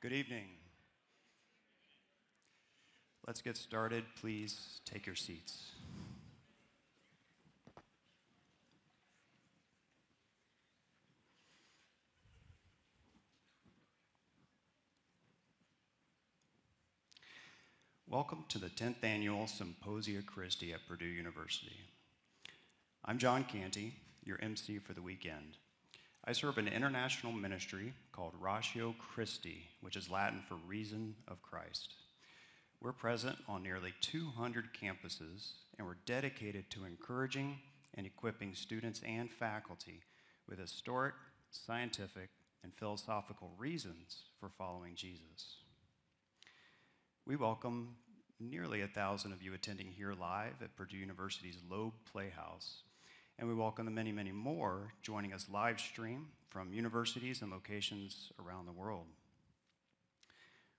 Good evening. Let's get started. Please take your seats. Welcome to the 10th Annual Symposia Christi at Purdue University. I'm John Canty, your MC for the weekend. I serve an international ministry called Ratio Christi, which is Latin for Reason of Christ. We're present on nearly 200 campuses, and we're dedicated to encouraging and equipping students and faculty with historic, scientific, and philosophical reasons for following Jesus. We welcome nearly a thousand of you attending here live at Purdue University's Loeb Playhouse and we welcome the many, many more joining us live stream from universities and locations around the world.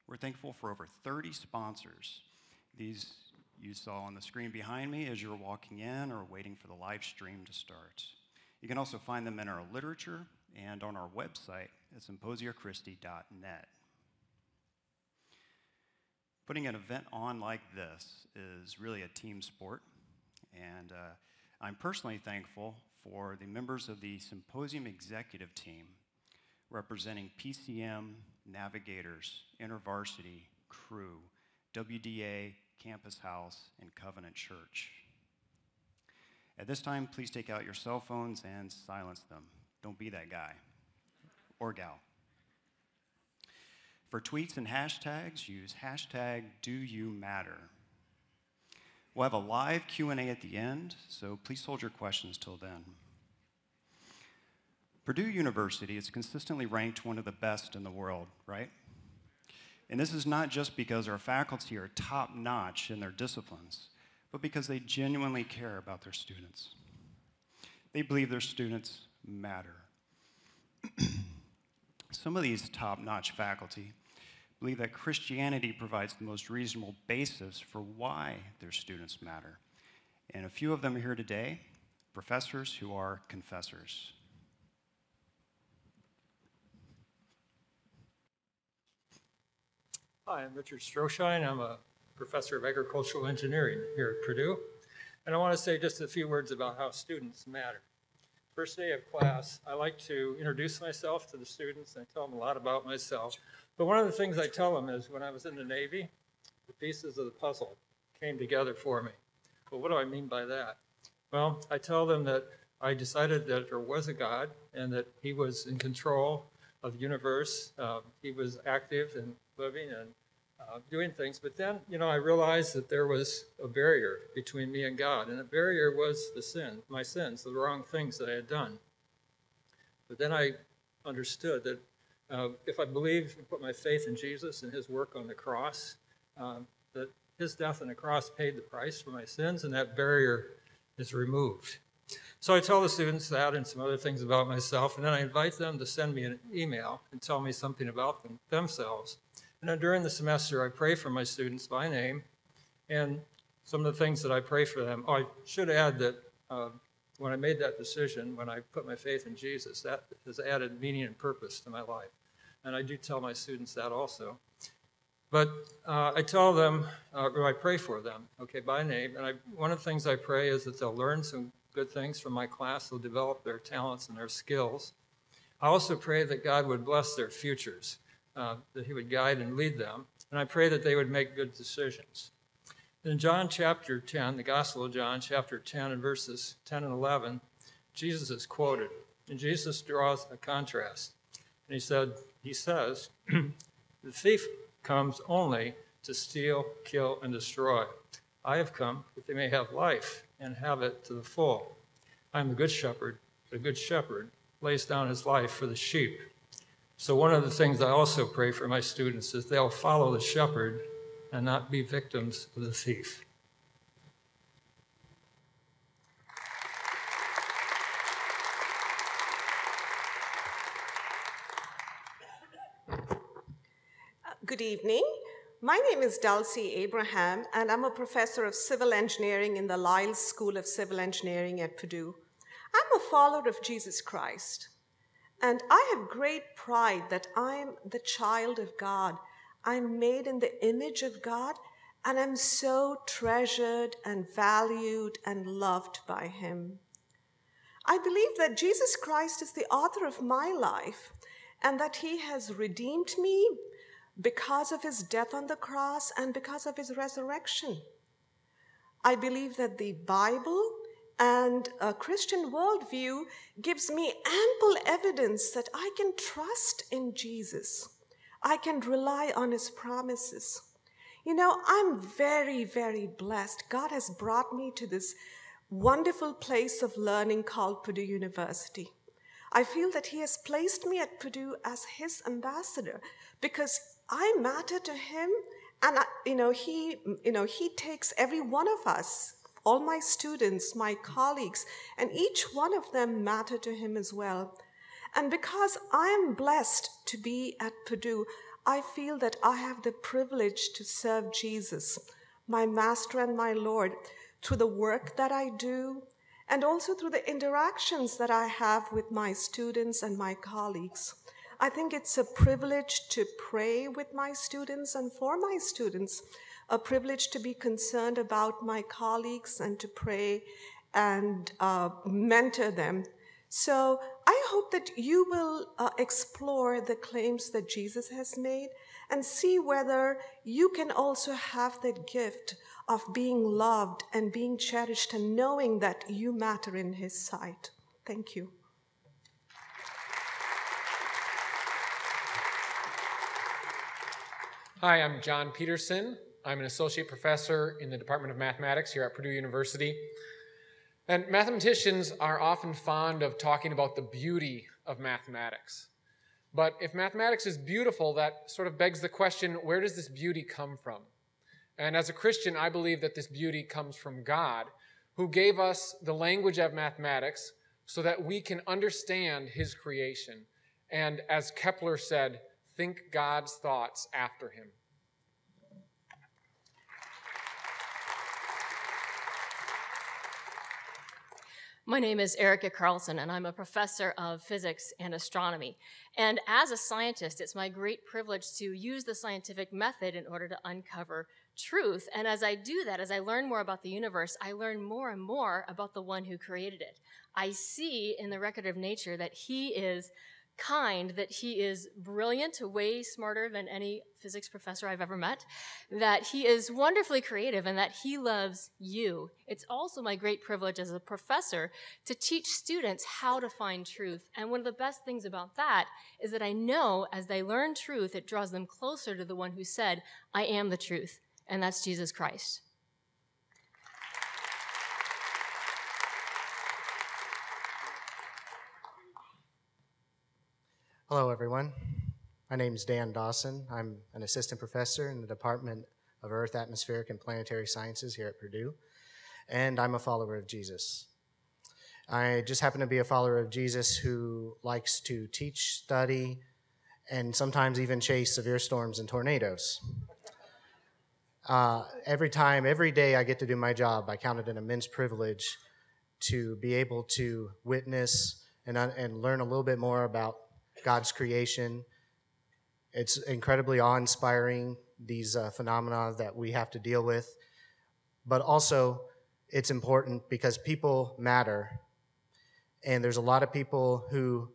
We're thankful for over 30 sponsors. These you saw on the screen behind me as you're walking in or waiting for the live stream to start. You can also find them in our literature and on our website at symposiachristi.net. Putting an event on like this is really a team sport, and uh, I'm personally thankful for the members of the symposium executive team representing PCM, Navigators, InterVarsity, Cru, WDA, Campus House, and Covenant Church. At this time, please take out your cell phones and silence them. Don't be that guy or gal. For tweets and hashtags, use hashtag do you matter. We'll have a live Q&A at the end, so please hold your questions till then. Purdue University is consistently ranked one of the best in the world, right? And this is not just because our faculty are top notch in their disciplines, but because they genuinely care about their students. They believe their students matter. Some of these top notch faculty believe that Christianity provides the most reasonable basis for why their students matter. And a few of them are here today, professors who are confessors. Hi, I'm Richard Stroshine. I'm a professor of agricultural engineering here at Purdue. And I want to say just a few words about how students matter. First day of class, I like to introduce myself to the students and tell them a lot about myself. But one of the things I tell them is when I was in the Navy, the pieces of the puzzle came together for me. Well, what do I mean by that? Well, I tell them that I decided that there was a God and that He was in control of the universe. Uh, he was active and living and uh, doing things. But then, you know, I realized that there was a barrier between me and God, and the barrier was the sin, my sins, the wrong things that I had done. But then I understood that uh, if I believe and put my faith in Jesus and his work on the cross, um, that his death on the cross paid the price for my sins, and that barrier is removed. So I tell the students that and some other things about myself, and then I invite them to send me an email and tell me something about them, themselves. And then during the semester, I pray for my students by name, and some of the things that I pray for them. Oh, I should add that uh, when I made that decision, when I put my faith in Jesus, that has added meaning and purpose to my life and I do tell my students that also. But uh, I tell them, uh, or I pray for them, okay, by name. And I, one of the things I pray is that they'll learn some good things from my class, they'll develop their talents and their skills. I also pray that God would bless their futures, uh, that He would guide and lead them. And I pray that they would make good decisions. In John chapter 10, the Gospel of John, chapter 10, and verses 10 and 11, Jesus is quoted. And Jesus draws a contrast. And he said, he says, The thief comes only to steal, kill, and destroy. I have come that they may have life and have it to the full. I am the good shepherd. The good shepherd lays down his life for the sheep. So, one of the things I also pray for my students is they'll follow the shepherd and not be victims of the thief. Good evening. My name is Dulcy Abraham, and I'm a professor of civil engineering in the Lyles School of Civil Engineering at Purdue. I'm a follower of Jesus Christ. And I have great pride that I'm the child of God. I'm made in the image of God, and I'm so treasured and valued and loved by Him. I believe that Jesus Christ is the author of my life and that He has redeemed me because of His death on the cross and because of His resurrection. I believe that the Bible and a Christian worldview gives me ample evidence that I can trust in Jesus. I can rely on his promises. You know, I'm very, very blessed. God has brought me to this wonderful place of learning called Purdue University. I feel that He has placed me at Purdue as His ambassador because I matter to Him, and I, you know He, you know He takes every one of us, all my students, my colleagues, and each one of them matter to Him as well. And because I am blessed to be at Purdue, I feel that I have the privilege to serve Jesus, my Master and my Lord, through the work that I do, and also through the interactions that I have with my students and my colleagues. I think it's a privilege to pray with my students and for my students, a privilege to be concerned about my colleagues and to pray and uh, mentor them. So I hope that you will uh, explore the claims that Jesus has made and see whether you can also have that gift of being loved and being cherished and knowing that you matter in His sight. Thank you. Hi, I'm John Peterson. I'm an associate professor in the Department of Mathematics here at Purdue University. And mathematicians are often fond of talking about the beauty of mathematics. But if mathematics is beautiful, that sort of begs the question where does this beauty come from? And as a Christian, I believe that this beauty comes from God, who gave us the language of mathematics so that we can understand his creation. And as Kepler said, think God's thoughts after him. My name is Erica Carlson, and I'm a professor of physics and astronomy. And as a scientist, it's my great privilege to use the scientific method in order to uncover truth. And as I do that, as I learn more about the universe, I learn more and more about the one who created it. I see in the record of nature that he is kind, that he is brilliant, way smarter than any physics professor I've ever met, that he is wonderfully creative, and that he loves you. It's also my great privilege as a professor to teach students how to find truth. And one of the best things about that is that I know as they learn truth, it draws them closer to the one who said, I am the truth, and that's Jesus Christ. Hello, everyone. My name is Dan Dawson. I'm an assistant professor in the Department of Earth, Atmospheric, and Planetary Sciences here at Purdue, and I'm a follower of Jesus. I just happen to be a follower of Jesus who likes to teach, study, and sometimes even chase severe storms and tornadoes. Uh, every time, every day I get to do my job, I count it an immense privilege to be able to witness and, and learn a little bit more about God's creation. It's incredibly awe inspiring, these uh, phenomena that we have to deal with. But also, it's important because people matter. And there's a lot of people who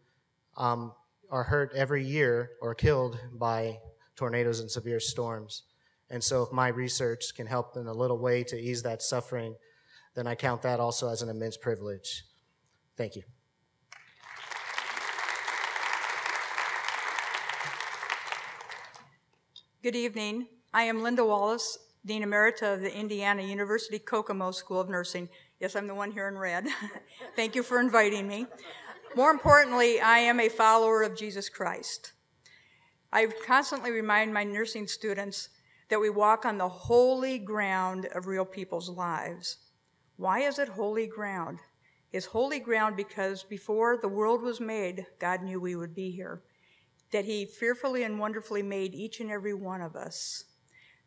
um, are hurt every year or killed by tornadoes and severe storms. And so, if my research can help in a little way to ease that suffering, then I count that also as an immense privilege. Thank you. Good evening. I am Linda Wallace, Dean Emerita of the Indiana University Kokomo School of Nursing. Yes, I'm the one here in red. Thank you for inviting me. More importantly, I am a follower of Jesus Christ. I constantly remind my nursing students that we walk on the holy ground of real people's lives. Why is it holy ground? It's holy ground because before the world was made, God knew we would be here that he fearfully and wonderfully made each and every one of us,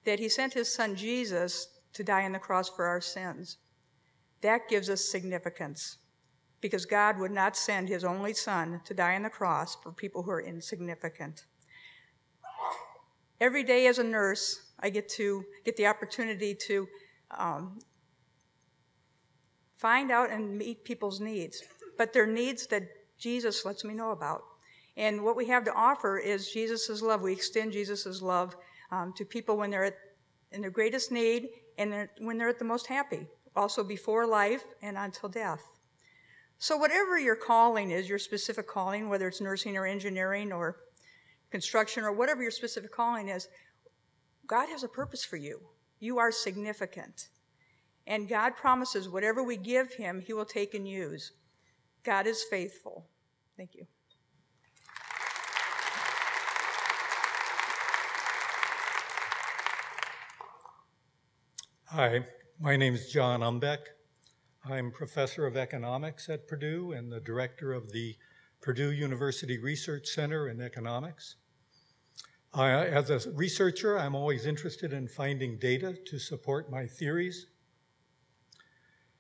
that he sent his son Jesus to die on the cross for our sins. That gives us significance. because God would not send his only son to die on the cross for people who are insignificant. Every day as a nurse, I get to get the opportunity to um, find out and meet people's needs, but they're needs that Jesus lets me know about. And what we have to offer is Jesus' love. We extend Jesus' love um, to people when they're at, in their greatest need and they're, when they're at the most happy, also before life and until death. So, whatever your calling is, your specific calling, whether it's nursing or engineering or construction or whatever your specific calling is, God has a purpose for you. You are significant. And God promises whatever we give Him, He will take and use. God is faithful. Thank you. Hi, my name is John Umbeck. I'm professor of economics at Purdue and the director of the Purdue University Research Center in Economics. I, as a researcher, I'm always interested in finding data to support my theories.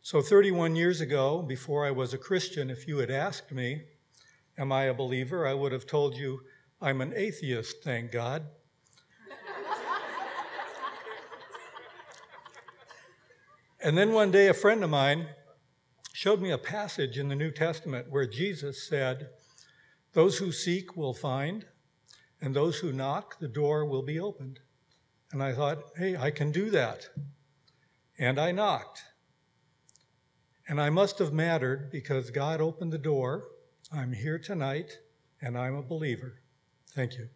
So, 31 years ago, before I was a Christian, if you had asked me, Am I a believer? I would have told you, I'm an atheist, thank God. And then one day, a friend of mine showed me a passage in the New Testament where Jesus said, Those who seek will find, and those who knock, the door will be opened. And I thought, hey, I can do that. And I knocked. And I must have mattered because God opened the door. I'm here tonight, and I'm a believer. Thank you.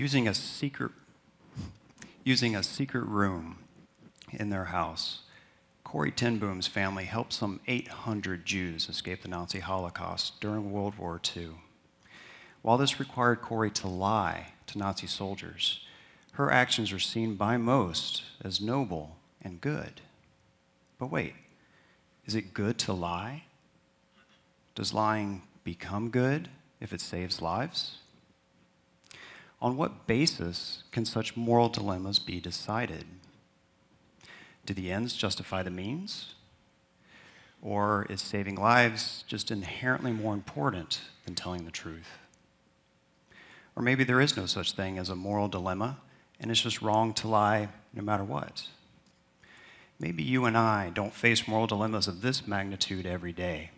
Using a secret using a secret room in their house. Corrie ten Boom's family helped some 800 Jews escape the Nazi Holocaust during World War II. While this required Corrie to lie to Nazi soldiers, her actions are seen by most as noble and good. But wait, is it good to lie? Does lying become good if it saves lives? On what basis can such moral dilemmas be decided? Do the ends justify the means? Or is saving lives just inherently more important than telling the truth? Or maybe there is no such thing as a moral dilemma, and it's just wrong to lie no matter what. Maybe you and I don't face moral dilemmas of this magnitude every day.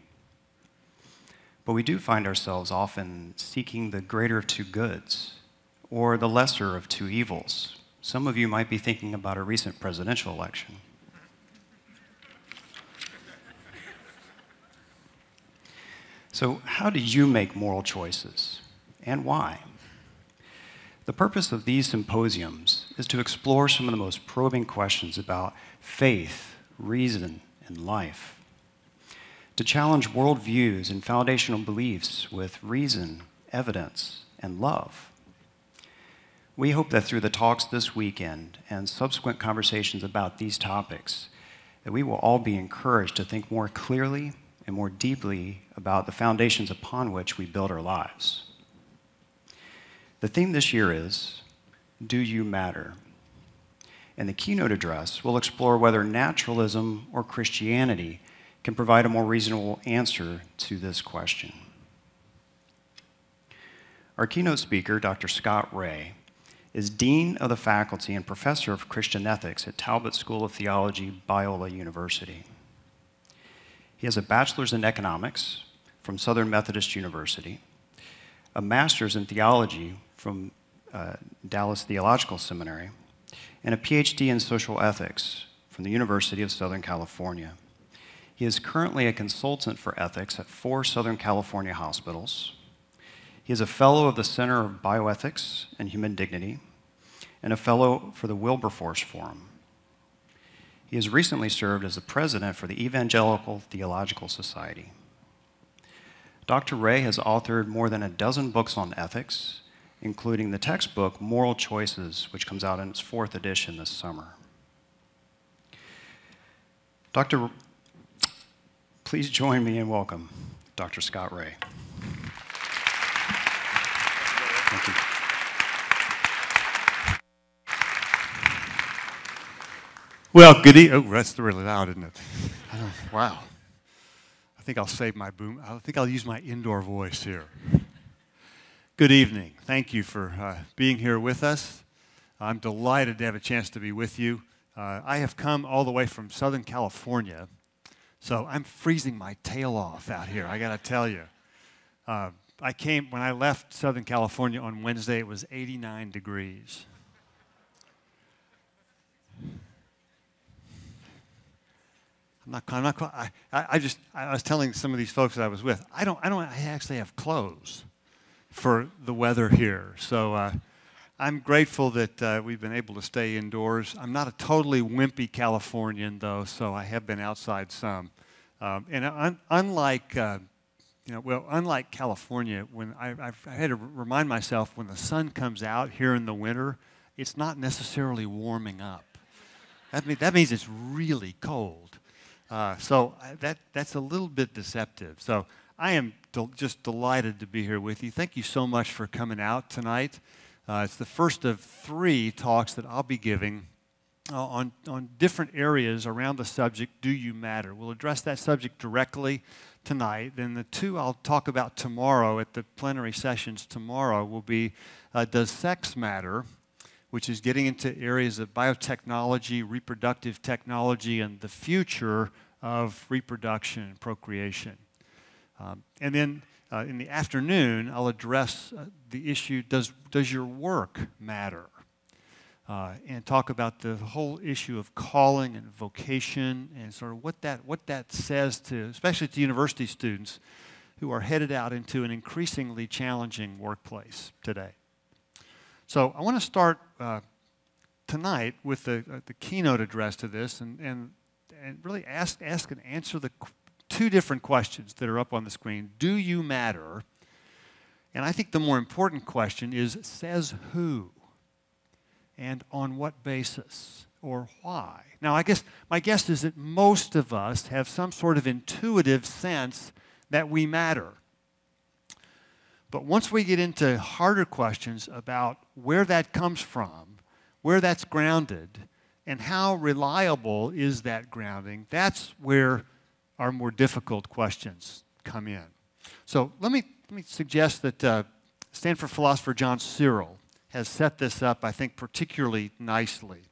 But we do find ourselves often seeking the greater of two goods or the lesser of two evils. Some of you might be thinking about a recent presidential election. So, how do you make moral choices and why? The purpose of these symposiums is to explore some of the most probing questions about faith, reason, and life. To challenge worldviews and foundational beliefs with reason, evidence, and love. We hope that through the talks this weekend and subsequent conversations about these topics, that we will all be encouraged to think more clearly and more deeply about the foundations upon which we build our lives. The theme this year is Do You Matter? And the keynote address will explore whether naturalism or Christianity can provide a more reasonable answer to this question. Our keynote speaker, Dr. Scott Rae, is Dean of the Faculty and Professor of Christian Ethics at Talbot School of Theology, Biola University. He has a bachelor's in economics from Southern Methodist University, a master's in theology from uh, Dallas Theological Seminary, and a PhD in social ethics from the University of Southern California. He is currently a consultant for ethics at four Southern California hospitals he is a fellow of the Center of Bioethics and Human Dignity and a fellow for the Wilberforce Forum. He has recently served as the president for the Evangelical Theological Society. Dr. Rae has authored more than a dozen books on ethics, including the textbook Moral Choices, which comes out in its fourth edition this summer. Dr. Please join me in welcome Dr. Scott Rae. Thank you. Well, good evening. Oh, that's really loud, isn't it? wow. I think I'll save my boom. I think I'll use my indoor voice here. Good evening. Thank you for uh, being here with us. I'm delighted to have a chance to be with you. Uh, I have come all the way from Southern California, so I'm freezing my tail off out here, I gotta tell you. Uh, I came, when I left Southern California on Wednesday, it was 89 degrees. I'm not, I'm not, I, I just, I was telling some of these folks that I was with, I don't, I don't I actually have clothes for the weather here. So uh, I'm grateful that uh, we've been able to stay indoors. I'm not a totally wimpy Californian, though, so I have been outside some. Um, and un, unlike, uh, you know, well, unlike California, when I, I've, I had to remind myself when the sun comes out here in the winter, it's not necessarily warming up. That, mean, that means it's really cold. Uh, so that, that's a little bit deceptive. So I am del- just delighted to be here with you. Thank you so much for coming out tonight. Uh, it's the first of three talks that I'll be giving uh, on, on different areas around the subject, Do You Matter? We'll address that subject directly tonight. Then the two I'll talk about tomorrow at the plenary sessions tomorrow will be uh, Does Sex Matter? which is getting into areas of biotechnology, reproductive technology, and the future of reproduction and procreation. Um, and then uh, in the afternoon, I'll address uh, the issue does, does your work matter? Uh, and talk about the whole issue of calling and vocation and sort of what that, what that says to, especially to university students who are headed out into an increasingly challenging workplace today. So I want to start uh, tonight with the, uh, the keynote address to this and, and, and really ask, ask and answer the two different questions that are up on the screen. Do you matter? And I think the more important question is says who? And on what basis? Or why? Now, I guess my guess is that most of us have some sort of intuitive sense that we matter. But once we get into harder questions about where that comes from, where that's grounded, and how reliable is that grounding, that's where our more difficult questions come in. So let me, let me suggest that uh, Stanford philosopher John Searle has set this up, I think, particularly nicely.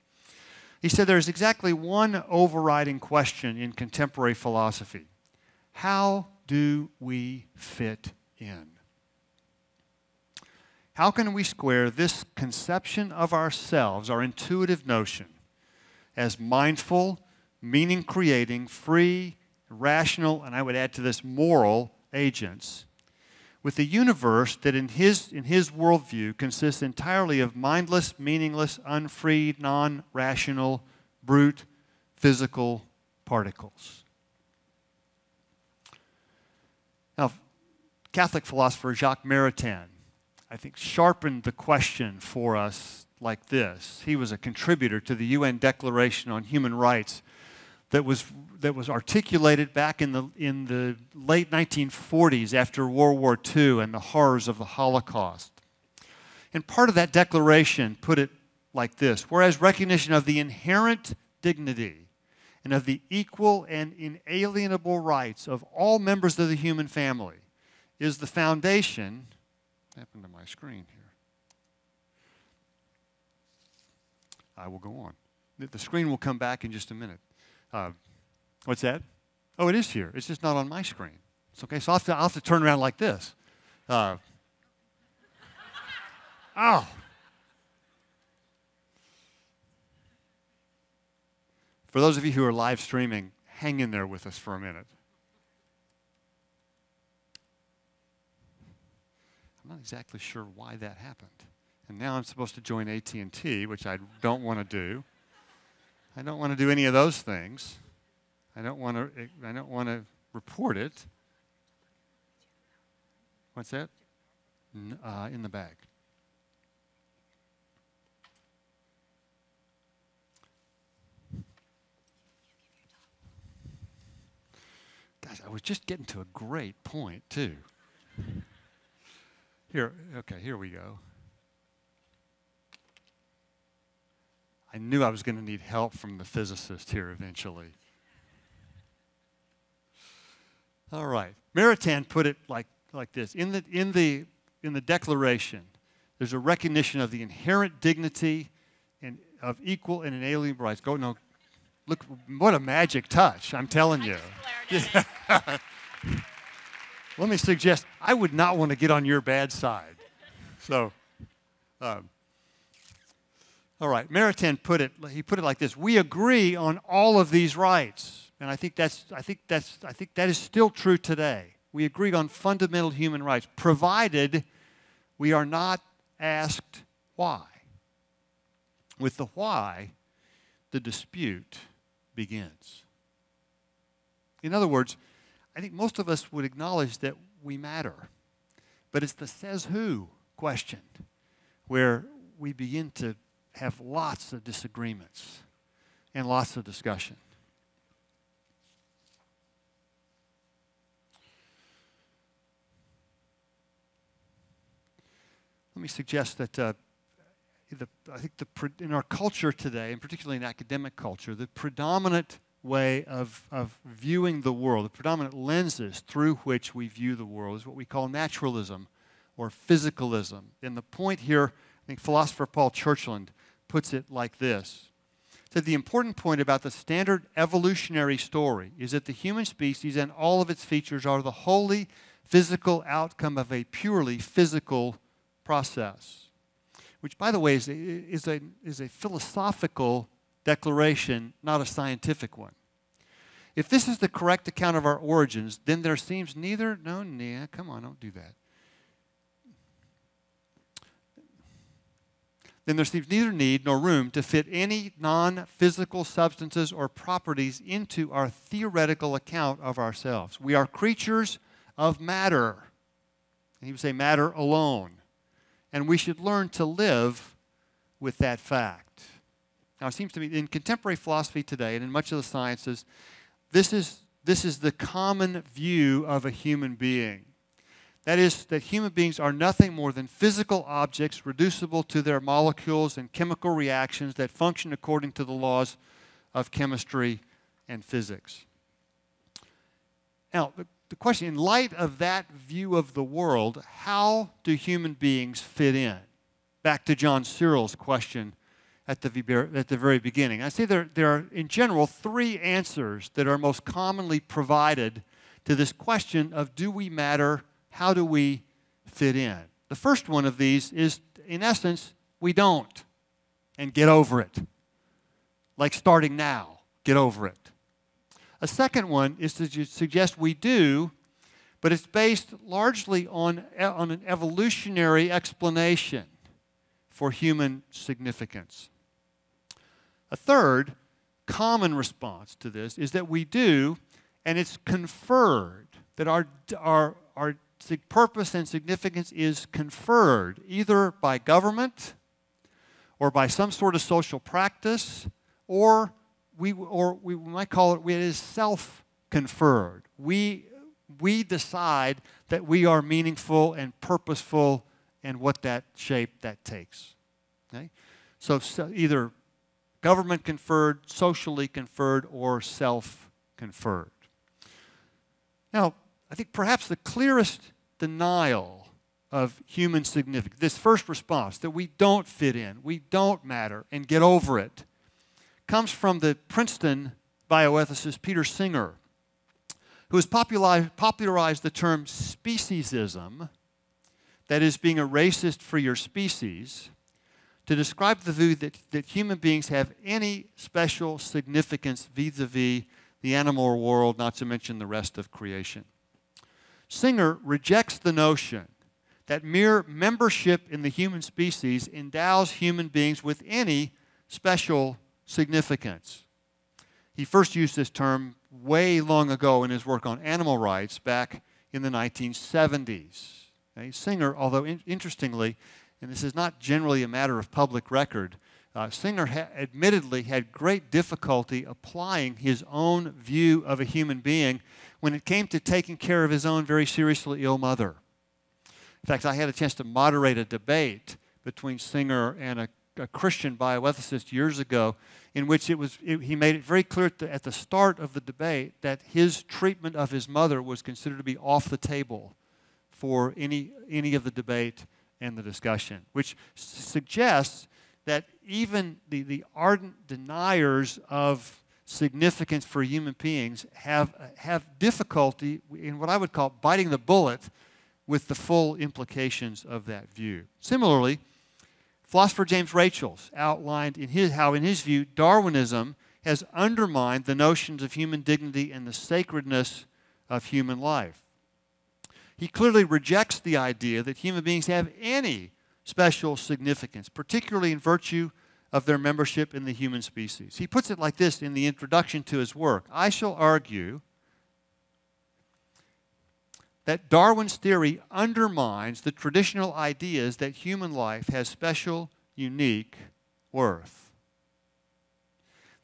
He said there's exactly one overriding question in contemporary philosophy How do we fit in? How can we square this conception of ourselves, our intuitive notion, as mindful, meaning creating, free, rational, and I would add to this moral agents, with a universe that in his, in his worldview consists entirely of mindless, meaningless, unfree, non rational, brute, physical particles? Now, Catholic philosopher Jacques Maritain I think, sharpened the question for us like this. He was a contributor to the UN Declaration on Human Rights that was, that was articulated back in the, in the late 1940s after World War II and the horrors of the Holocaust. And part of that declaration put it like this Whereas recognition of the inherent dignity and of the equal and inalienable rights of all members of the human family is the foundation happened to my screen here? I will go on. The screen will come back in just a minute. Uh, what's that? Oh, it is here. It's just not on my screen. It's okay. So I'll have to, I'll have to turn around like this. Uh, oh. For those of you who are live streaming, hang in there with us for a minute. I'm not exactly sure why that happened. And now I'm supposed to join AT&T, which I don't want to do. I don't want to do any of those things. I don't want to I don't want to report it. What's that? Uh, in the bag. Guys, I was just getting to a great point, too. Here, okay, here we go. I knew I was going to need help from the physicist here eventually. All right. Maritain put it like, like this in the, in, the, in the Declaration, there's a recognition of the inherent dignity and of equal and inalienable rights. Go, no, look, what a magic touch, I'm telling you. Let me suggest, I would not want to get on your bad side. So, um, all right, Maritain put it, he put it like this We agree on all of these rights. And I think that's, I think that's, I think that is still true today. We agree on fundamental human rights, provided we are not asked why. With the why, the dispute begins. In other words, I think most of us would acknowledge that we matter. But it's the says who question where we begin to have lots of disagreements and lots of discussion. Let me suggest that uh, the, I think the, in our culture today, and particularly in academic culture, the predominant way of, of viewing the world, the predominant lenses through which we view the world, is what we call naturalism or physicalism. And the point here, I think philosopher Paul Churchland puts it like this. That the important point about the standard evolutionary story is that the human species and all of its features are the wholly physical outcome of a purely physical process. Which, by the way, is a, is a, is a philosophical declaration, not a scientific one. If this is the correct account of our origins, then there seems neither, no, yeah, come on, don't do that. Then there seems neither need nor room to fit any non physical substances or properties into our theoretical account of ourselves. We are creatures of matter. And he would say matter alone. And we should learn to live with that fact. Now, it seems to me in contemporary philosophy today and in much of the sciences, this is, this is the common view of a human being. That is, that human beings are nothing more than physical objects reducible to their molecules and chemical reactions that function according to the laws of chemistry and physics. Now, the, question in light of that view of the world, how do human beings fit in? Back to John Searle's question at the, at the very beginning. I say there, there are, in general, three answers that are most commonly provided to this question of do we matter? How do we fit in? The first one of these is, in essence, we don't. And get over it. Like starting now, get over it. A second one is to suggest we do, but it's based largely on, on an evolutionary explanation for human significance. A third common response to this is that we do, and it's conferred, that our, our, our purpose and significance is conferred either by government or by some sort of social practice, or we, or we might call it, it is self conferred. We, we decide that we are meaningful and purposeful and what that shape that takes. Okay? So, so either government conferred, socially conferred, or self conferred. Now, I think perhaps the clearest denial of human significance, this first response that we don't fit in, we don't matter, and get over it, comes from the Princeton bioethicist Peter Singer, who has popularized the term speciesism, that is, being a racist for your species, to describe the view that, that human beings have any special significance vis a vis the animal world, not to mention the rest of creation. Singer rejects the notion that mere membership in the human species endows human beings with any special significance. He first used this term way long ago in his work on animal rights back in the 1970s. Okay? Singer, although in- interestingly, and this is not generally a matter of public record, uh, Singer ha- admittedly had great difficulty applying his own view of a human being when it came to taking care of his own very seriously ill mother. In fact, I had a chance to moderate a debate between Singer and a, a Christian bioethicist years ago, in which it was, it, he made it very clear at the, at the start of the debate that his treatment of his mother was considered to be off the table for any, any of the debate and the discussion, which suggests that even the, the ardent deniers of significance for human beings have, have difficulty in what I would call biting the bullet with the full implications of that view. Similarly, philosopher James Rachels outlined in his, how, in his view, Darwinism has undermined the notions of human dignity and the sacredness of human life. He clearly rejects the idea that human beings have any special significance, particularly in virtue of their membership in the human species. He puts it like this in the introduction to his work I shall argue that Darwin's theory undermines the traditional ideas that human life has special, unique worth.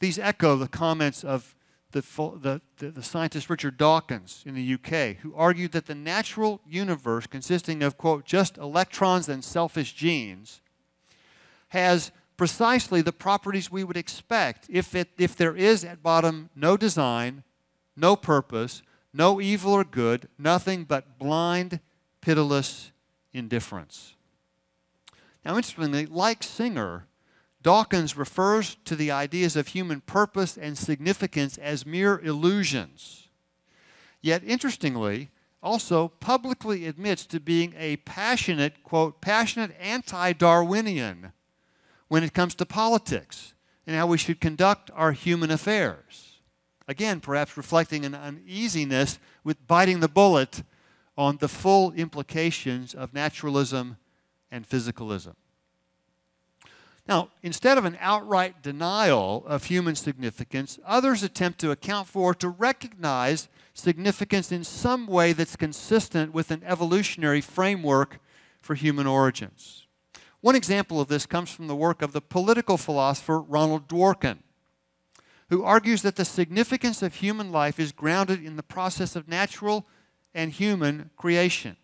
These echo the comments of the, the, the, the, scientist Richard Dawkins in the UK, who argued that the natural universe, consisting of, quote, just electrons and selfish genes, has precisely the properties we would expect if, it, if there is at bottom no design, no purpose, no evil or good, nothing but blind, pitiless indifference. Now, interestingly, like Singer, Dawkins refers to the ideas of human purpose and significance as mere illusions. Yet, interestingly, also publicly admits to being a passionate, quote, passionate anti Darwinian when it comes to politics and how we should conduct our human affairs. Again, perhaps reflecting an uneasiness with biting the bullet on the full implications of naturalism and physicalism. Now, instead of an outright denial of human significance, others attempt to account for, to recognize significance in some way that's consistent with an evolutionary framework for human origins. One example of this comes from the work of the political philosopher Ronald Dworkin who argues that the significance of human life is grounded in the process of natural and human creation.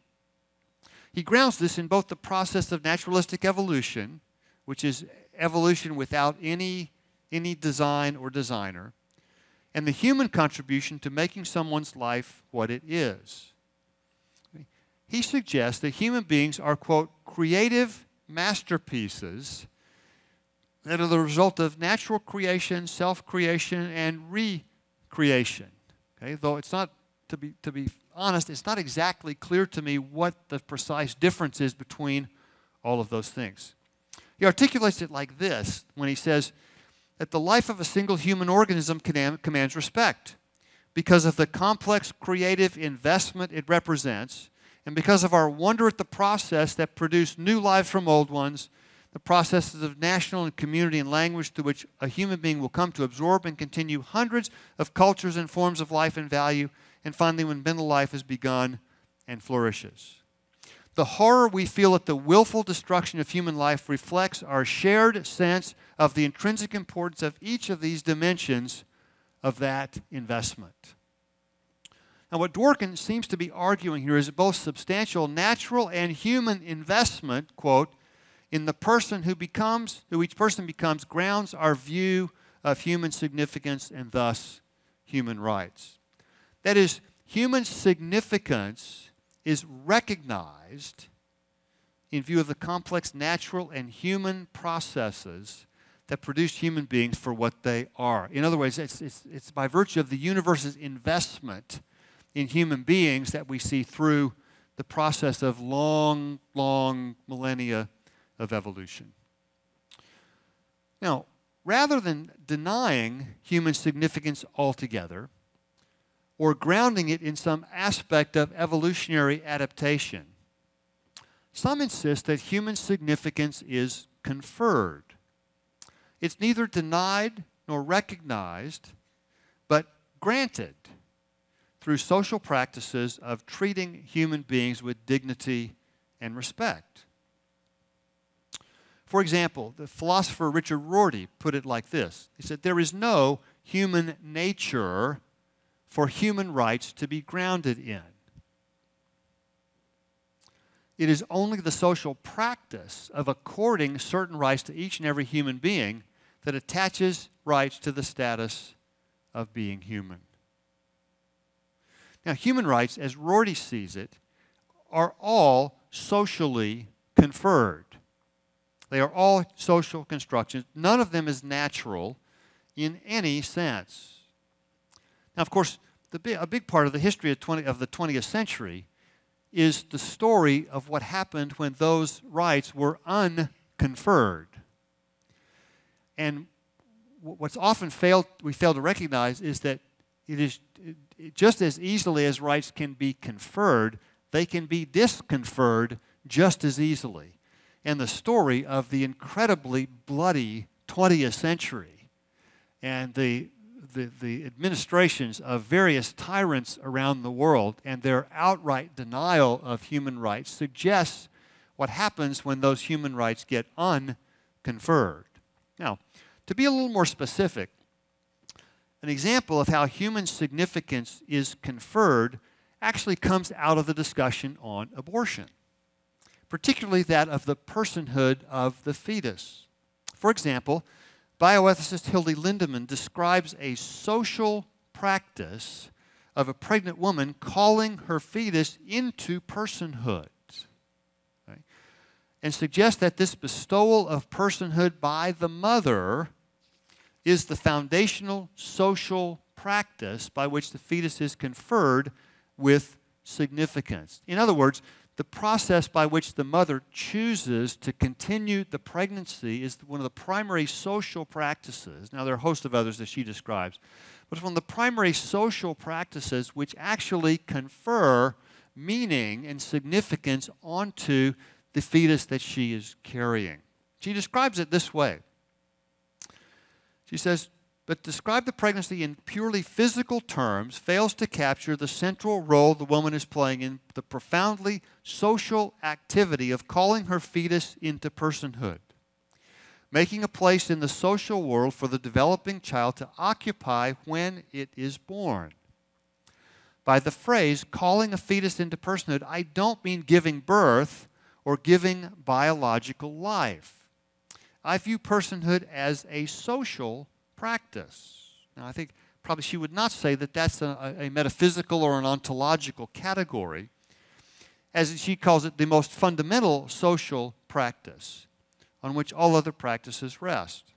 He grounds this in both the process of naturalistic evolution, which is evolution without any, any design or designer, and the human contribution to making someone's life what it is. He suggests that human beings are, quote, creative masterpieces that are the result of natural creation, self creation, and recreation. Okay? Though it's not, to be, to be honest, it's not exactly clear to me what the precise difference is between all of those things. He articulates it like this when he says that the life of a single human organism commands respect because of the complex creative investment it represents and because of our wonder at the process that produced new lives from old ones the processes of national and community and language through which a human being will come to absorb and continue hundreds of cultures and forms of life and value, and finally, when mental life has begun and flourishes. The horror we feel at the willful destruction of human life reflects our shared sense of the intrinsic importance of each of these dimensions of that investment. Now, what Dworkin seems to be arguing here is that both substantial natural and human investment, quote, in the person who becomes, who each person becomes, grounds our view of human significance and thus human rights. That is, human significance is recognized in view of the complex natural and human processes that produce human beings for what they are. In other words, it's, it's, it's by virtue of the universe's investment in human beings that we see through the process of long, long millennia of evolution. Now, rather than denying human significance altogether or grounding it in some aspect of evolutionary adaptation, some insist that human significance is conferred. It's neither denied nor recognized, but granted through social practices of treating human beings with dignity and respect. For example, the philosopher Richard Rorty put it like this He said, There is no human nature for human rights to be grounded in. it is only the social practice of according certain rights to each and every human being that attaches rights to the status of being human. Now, human rights, as Rorty sees it, are all socially conferred. They are all social constructions. None of them is natural in any sense. Now, of course, the, a big part of the history of, 20, of the 20th century is the story of what happened when those rights were unconferred. And what's often failed, we fail to recognize is that it is it, just as easily as rights can be conferred, they can be disconferred just as easily. And the story of the incredibly bloody 20th century and the, the, the administrations of various tyrants around the world and their outright denial of human rights suggests what happens when those human rights get unconferred. Now, to be a little more specific, an example of how human significance is conferred actually comes out of the discussion on abortion, particularly that of the personhood of the fetus. For example, bioethicist Hilde Lindemann describes a social practice of a pregnant woman calling her fetus into personhood right? and suggests that this bestowal of personhood by the mother is the foundational social practice by which the fetus is conferred with significance. In other words, the process by which the mother chooses to continue the pregnancy is one of the primary social practices. Now, there are a host of others that she describes, but it's one of the primary social practices which actually confer meaning and significance onto the fetus that she is carrying. She describes it this way She says, but describe the pregnancy in purely physical terms fails to capture the central role the woman is playing in the profoundly social activity of calling her fetus into personhood, making a place in the social world for the developing child to occupy when it is born. By the phrase calling a fetus into personhood, I don't mean giving birth or giving biological life. I view personhood as a social practice. Now, I think probably she would not say that that's a, a metaphysical or an ontological category, as she calls it the most fundamental social practice on which all other practices rest.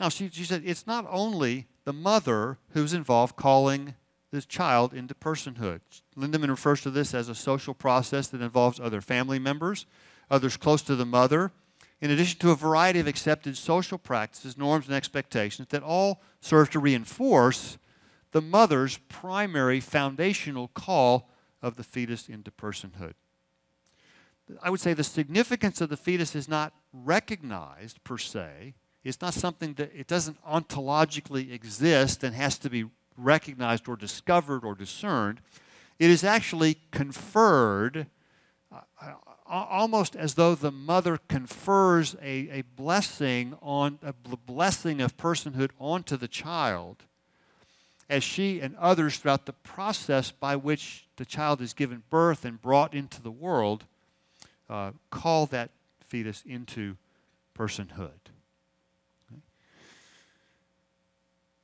Now, she, she said it's not only the mother who's involved calling this child into personhood. Lindemann refers to this as a social process that involves other family members, others close to the mother, in addition to a variety of accepted social practices, norms, and expectations that all serve to reinforce the mother's primary foundational call of the fetus into personhood. I would say the significance of the fetus is not recognized per se. It's not something that it doesn't ontologically exist and has to be recognized or discovered or discerned. It is actually conferred uh, almost as though the mother confers a, a blessing on a blessing of personhood onto the child as she and others throughout the process by which the child is given birth and brought into the world uh, call that fetus into personhood. Okay.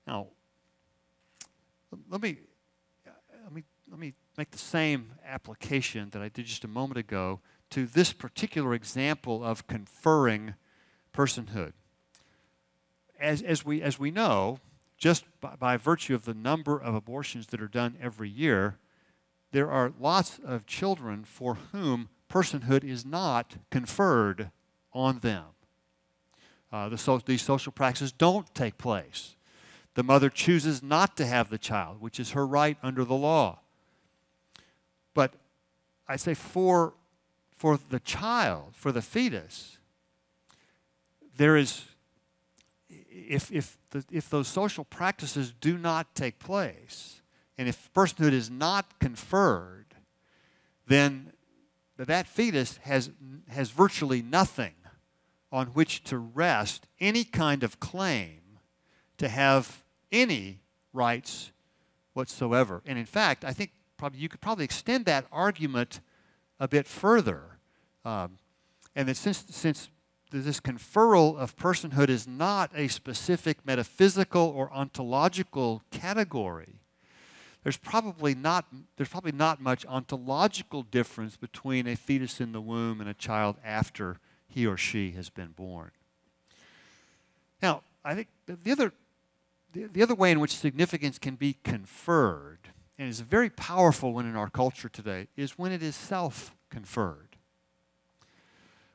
Now, let me, let me, let me make the same application that I did just a moment ago to this particular example of conferring personhood. As, as, we, as we know, just by, by virtue of the number of abortions that are done every year, there are lots of children for whom personhood is not conferred on them. Uh, the so, these social practices don't take place. The mother chooses not to have the child, which is her right under the law. But I say for for the child, for the fetus, there is, if, if, the, if those social practices do not take place, and if personhood is not conferred, then that fetus has, has virtually nothing on which to rest any kind of claim to have any rights whatsoever. And in fact, I think probably you could probably extend that argument a bit further. Um, and that since, since this conferral of personhood is not a specific metaphysical or ontological category, there's probably not, there's probably not much ontological difference between a fetus in the womb and a child after he or she has been born. Now, I think the other, the, the other way in which significance can be conferred, and is a very powerful one in our culture today, is when it is self conferred.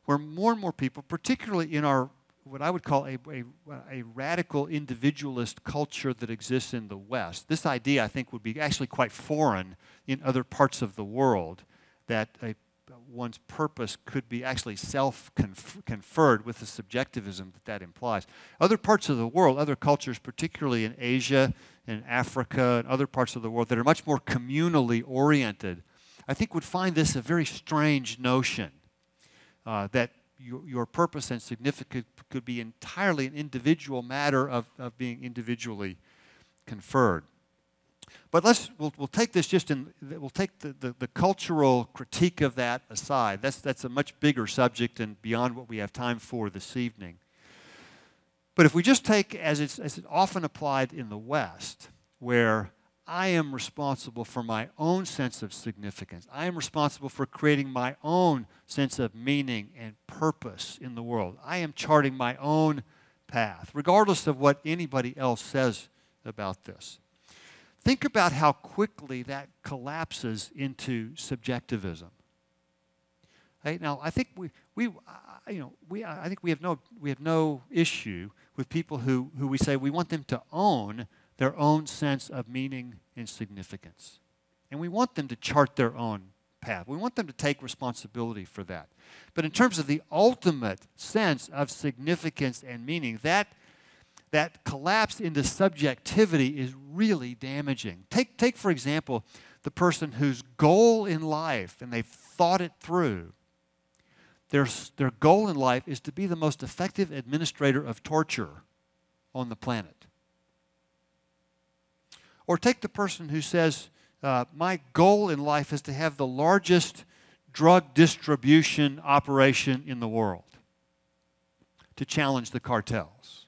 Where more and more people, particularly in our what I would call a, a, a, radical individualist culture that exists in the West. This idea, I think, would be actually quite foreign in other parts of the world, that a, one's purpose could be actually self conferred with the subjectivism that that implies. Other parts of the world, other cultures, particularly in Asia and Africa and other parts of the world that are much more communally oriented, I think would find this a very strange notion uh, that your, your purpose and significance could be entirely an individual matter of, of being individually conferred. But let's, we'll, we'll take this just in, we'll take the, the, the, cultural critique of that aside. That's, that's a much bigger subject and beyond what we have time for this evening. But if we just take, as it's, as it's often applied in the West, where I am responsible for my own sense of significance, I am responsible for creating my own sense of meaning and purpose in the world, I am charting my own path, regardless of what anybody else says about this. Think about how quickly that collapses into subjectivism. Right? Now, I think we, we, you know, we, I think we have no, we have no issue with people who, who we say we want them to own their own sense of meaning and significance. And we want them to chart their own path. We want them to take responsibility for that. But in terms of the ultimate sense of significance and meaning, that that collapse into subjectivity is really damaging. Take, take for example, the person whose goal in life, and they've thought it through, their, their goal in life is to be the most effective administrator of torture on the planet. Or take the person who says, uh, My goal in life is to have the largest drug distribution operation in the world, to challenge the cartels.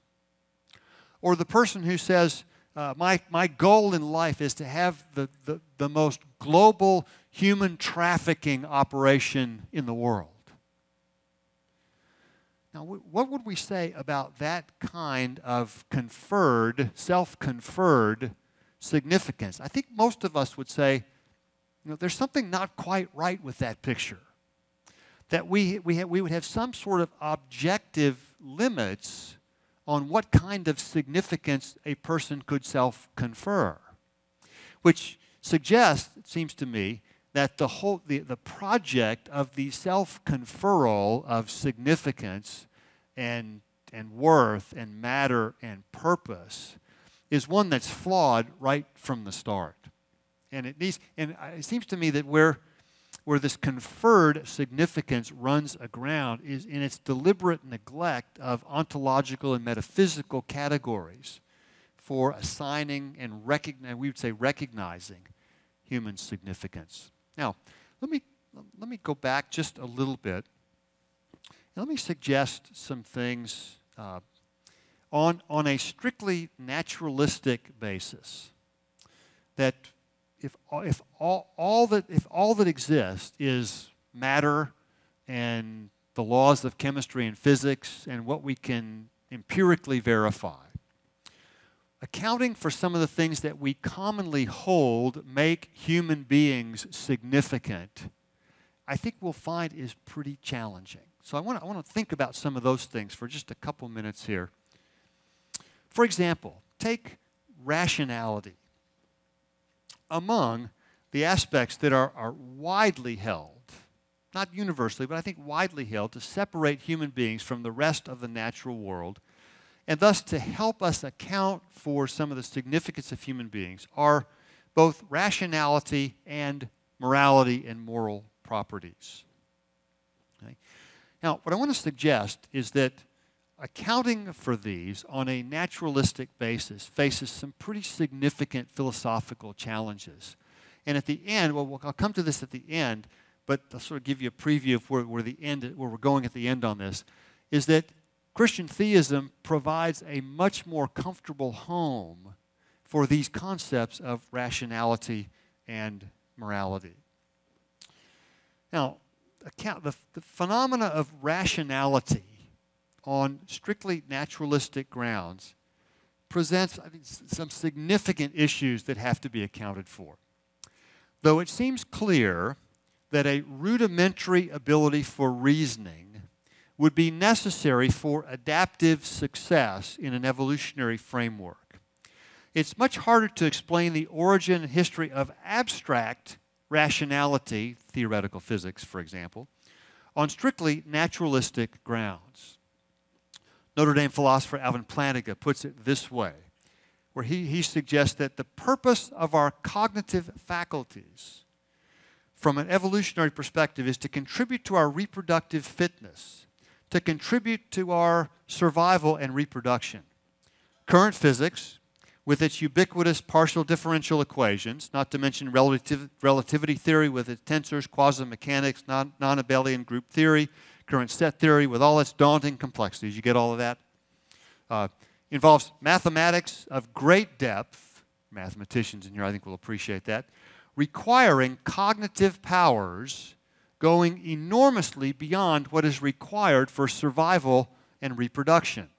Or the person who says, uh, my, my goal in life is to have the, the, the most global human trafficking operation in the world. Now, what would we say about that kind of conferred, self conferred significance? I think most of us would say, you know, there's something not quite right with that picture. That we, we, we would have some sort of objective limits on what kind of significance a person could self confer, which suggests, it seems to me, that the whole the, the project of the self conferral of significance and and worth and matter and purpose is one that's flawed right from the start. And it needs and it seems to me that we're where this conferred significance runs aground is in its deliberate neglect of ontological and metaphysical categories for assigning and recognizing, we would say recognizing human significance. Now, let me, let me go back just a little bit. And let me suggest some things uh, on, on a strictly naturalistic basis that if, if, all, all that, if all that exists is matter and the laws of chemistry and physics and what we can empirically verify, accounting for some of the things that we commonly hold make human beings significant, I think we'll find is pretty challenging. So I want to, I want to think about some of those things for just a couple minutes here. For example, take rationality among the aspects that are, are widely held, not universally, but I think widely held, to separate human beings from the rest of the natural world, and thus to help us account for some of the significance of human beings, are both rationality and morality and moral properties. Okay? Now, what I want to suggest is that accounting for these on a naturalistic basis faces some pretty significant philosophical challenges. And at the end, well, I'll come to this at the end, but I'll sort of give you a preview of where, where, the end, where we're going at the end on this, is that Christian theism provides a much more comfortable home for these concepts of rationality and morality. Now, account, the, the phenomena of rationality on strictly naturalistic grounds presents I think, some significant issues that have to be accounted for. Though it seems clear that a rudimentary ability for reasoning would be necessary for adaptive success in an evolutionary framework. It's much harder to explain the origin and history of abstract rationality, theoretical physics, for example, on strictly naturalistic grounds. Notre Dame philosopher Alvin Plantinga puts it this way, where he, he suggests that the purpose of our cognitive faculties from an evolutionary perspective is to contribute to our reproductive fitness, to contribute to our survival and reproduction. Current physics, with its ubiquitous partial differential equations, not to mention relativ relativity theory with its tensors, quantum mechanics, non, non abelian group theory, current set theory with all its daunting complexities. You get all of that? Uh, involves mathematics of great depth. Mathematicians in here, I think, will appreciate that requiring cognitive powers going enormously beyond what is required for survival and reproduction.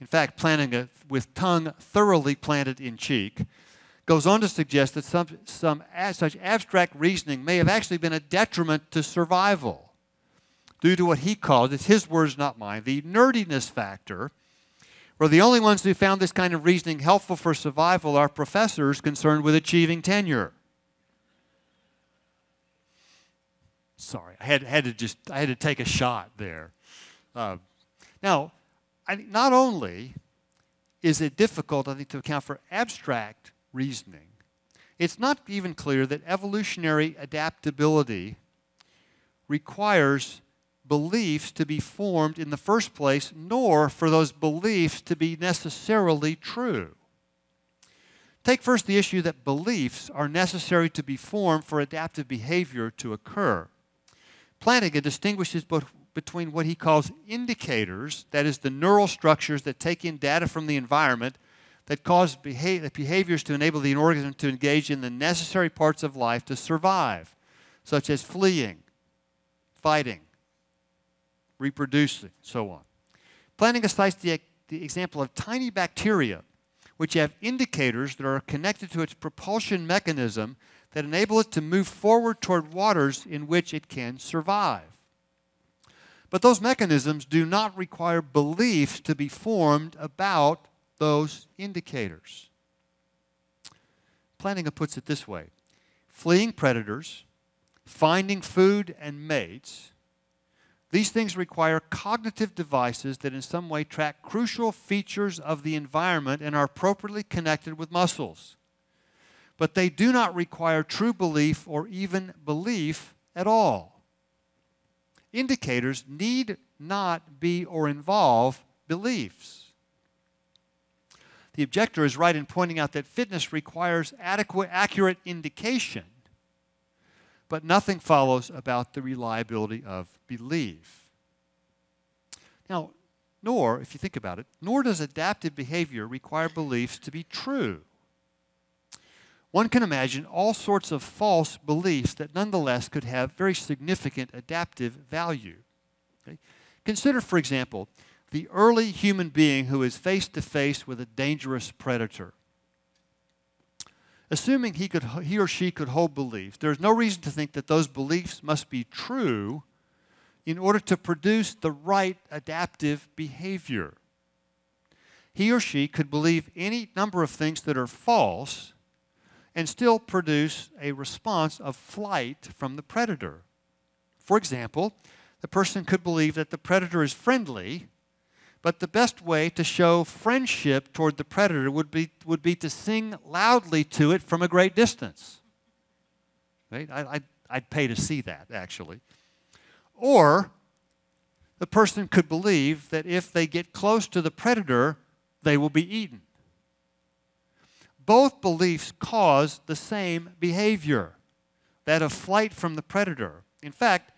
In fact, Plantinga, with tongue thoroughly planted in cheek, goes on to suggest that some, some such abstract reasoning may have actually been a detriment to survival due to what he called, it's his words, not mine, the nerdiness factor, where the only ones who found this kind of reasoning helpful for survival are professors concerned with achieving tenure. Sorry, I had, had to just I had to take a shot there. Uh, now, I, not only is it difficult, I think, to account for abstract reasoning, it's not even clear that evolutionary adaptability requires beliefs to be formed in the first place, nor for those beliefs to be necessarily true. Take first the issue that beliefs are necessary to be formed for adaptive behavior to occur. Plantinga distinguishes between what he calls indicators, that is, the neural structures that take in data from the environment that cause behaviors to enable the organism to engage in the necessary parts of life to survive, such as fleeing, fighting, reproducing, so on. Plantinga cites the, the example of tiny bacteria, which have indicators that are connected to its propulsion mechanism that enable it to move forward toward waters in which it can survive. But those mechanisms do not require beliefs to be formed about those indicators. Plantinga puts it this way fleeing predators, finding food and mates, these things require cognitive devices that in some way track crucial features of the environment and are appropriately connected with muscles but they do not require true belief or even belief at all. Indicators need not be or involve beliefs. The objector is right in pointing out that fitness requires adequate, accurate indication, but nothing follows about the reliability of belief. Now, nor, if you think about it, nor does adaptive behavior require beliefs to be true. One can imagine all sorts of false beliefs that nonetheless could have very significant adaptive value. Okay? Consider, for example, the early human being who is face to face with a dangerous predator. Assuming he, could, he or she could hold beliefs, there's no reason to think that those beliefs must be true in order to produce the right adaptive behavior. He or she could believe any number of things that are false and still produce a response of flight from the predator. For example, the person could believe that the predator is friendly, but the best way to show friendship toward the predator would be, would be to sing loudly to it from a great distance. Right? I, I'd, I'd pay to see that, actually. Or the person could believe that if they get close to the predator, they will be eaten both beliefs cause the same behavior that of flight from the predator. In fact,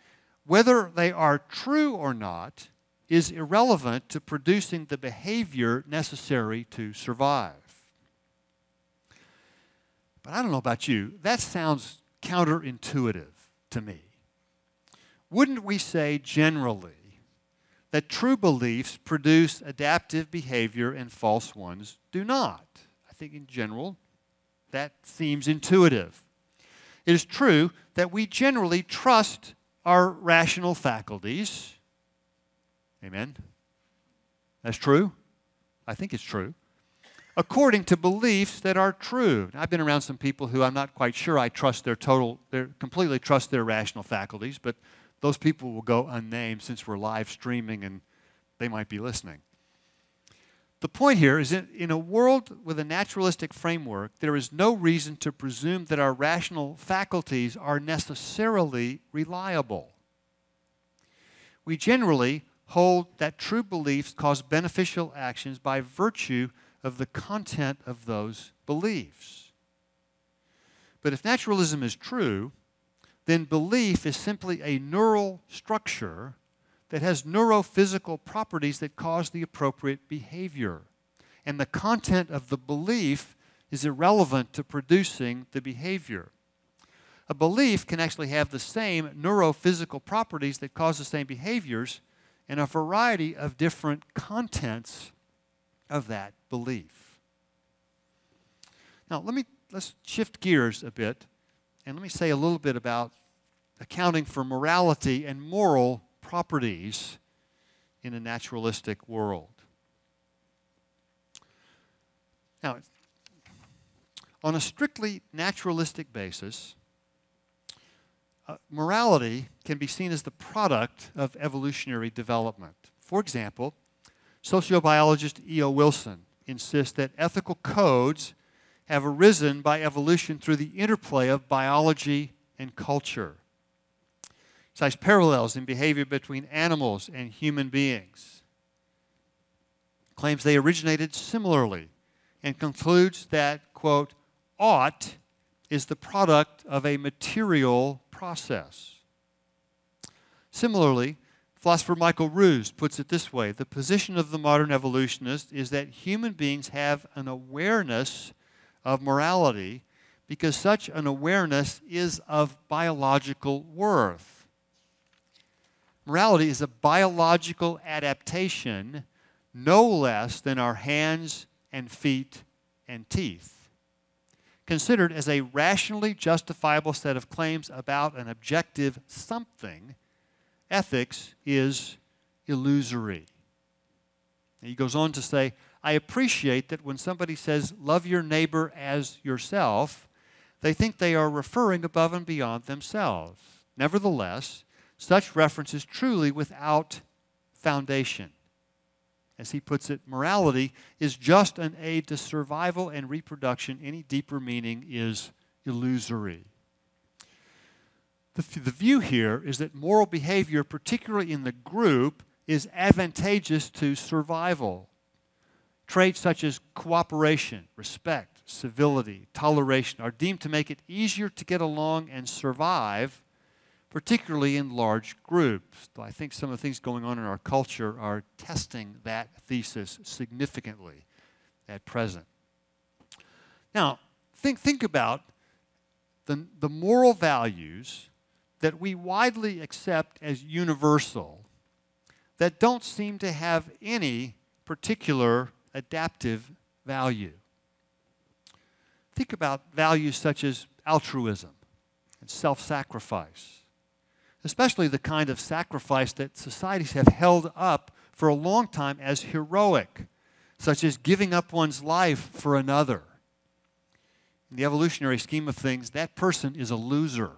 whether they are true or not is irrelevant to producing the behavior necessary to survive. But I don't know about you, that sounds counterintuitive to me. Wouldn't we say generally that true beliefs produce adaptive behavior and false ones do not? Think in general, that seems intuitive. It is true that we generally trust our rational faculties. Amen? That's true? I think it's true. According to beliefs that are true. Now, I've been around some people who I'm not quite sure I trust their total, they completely trust their rational faculties, but those people will go unnamed since we're live streaming and they might be listening. The point here is that in a world with a naturalistic framework, there is no reason to presume that our rational faculties are necessarily reliable. We generally hold that true beliefs cause beneficial actions by virtue of the content of those beliefs. But if naturalism is true, then belief is simply a neural structure that has neurophysical properties that cause the appropriate behavior. And the content of the belief is irrelevant to producing the behavior. A belief can actually have the same neurophysical properties that cause the same behaviors and a variety of different contents of that belief. Now, let me let's shift gears a bit and let me say a little bit about accounting for morality and moral properties in a naturalistic world. Now, on a strictly naturalistic basis, uh, morality can be seen as the product of evolutionary development. For example, sociobiologist E.O. Wilson insists that ethical codes have arisen by evolution through the interplay of biology and culture cites parallels in behavior between animals and human beings. Claims they originated similarly and concludes that, quote, ought is the product of a material process. Similarly, philosopher Michael Ruse puts it this way the position of the modern evolutionist is that human beings have an awareness of morality because such an awareness is of biological worth. Morality is a biological adaptation no less than our hands and feet and teeth. Considered as a rationally justifiable set of claims about an objective something, ethics is illusory. He goes on to say, I appreciate that when somebody says, love your neighbor as yourself, they think they are referring above and beyond themselves. Nevertheless, such reference is truly without foundation. As he puts it, morality is just an aid to survival and reproduction. Any deeper meaning is illusory. The, the view here is that moral behavior, particularly in the group, is advantageous to survival. Traits such as cooperation, respect, civility, toleration are deemed to make it easier to get along and survive particularly in large groups. I think some of the things going on in our culture are testing that thesis significantly at present. Now, think, think about the, the moral values that we widely accept as universal that don't seem to have any particular adaptive value. Think about values such as altruism and self sacrifice especially the kind of sacrifice that societies have held up for a long time as heroic, such as giving up one's life for another. In the evolutionary scheme of things, that person is a loser.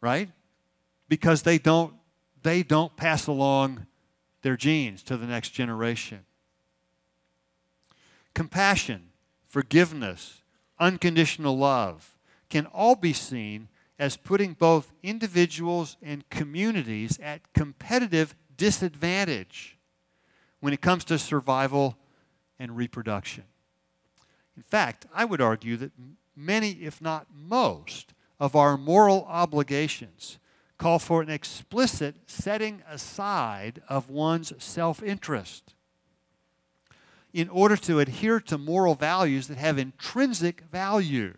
Right? Because they don't they don't pass along their genes to the next generation. Compassion, forgiveness, unconditional love can all be seen as putting both individuals and communities at competitive disadvantage when it comes to survival and reproduction. In fact, I would argue that many, if not most, of our moral obligations call for an explicit setting aside of one's self interest in order to adhere to moral values that have intrinsic value,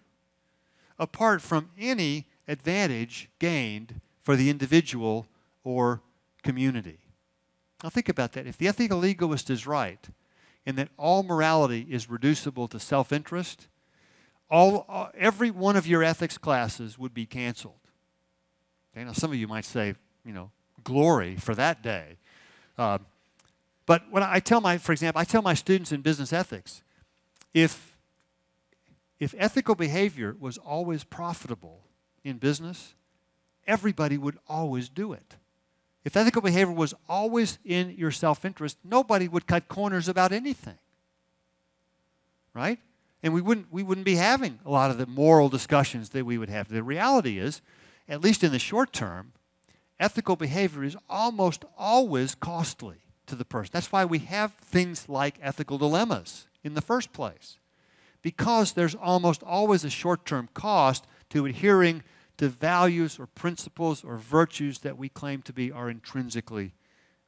apart from any advantage gained for the individual or community. Now, think about that. If the ethical egoist is right, in that all morality is reducible to self interest, all, all, every one of your ethics classes would be canceled. Okay, now, some of you might say, you know, glory for that day. Uh, but when I tell my, for example, I tell my students in business ethics, if, if ethical behavior was always profitable in business, everybody would always do it. If ethical behavior was always in your self interest, nobody would cut corners about anything. Right? And we wouldn't, we wouldn't be having a lot of the moral discussions that we would have. The reality is, at least in the short term, ethical behavior is almost always costly to the person. That's why we have things like ethical dilemmas in the first place, because there's almost always a short term cost to adhering to values or principles or virtues that we claim to be are intrinsically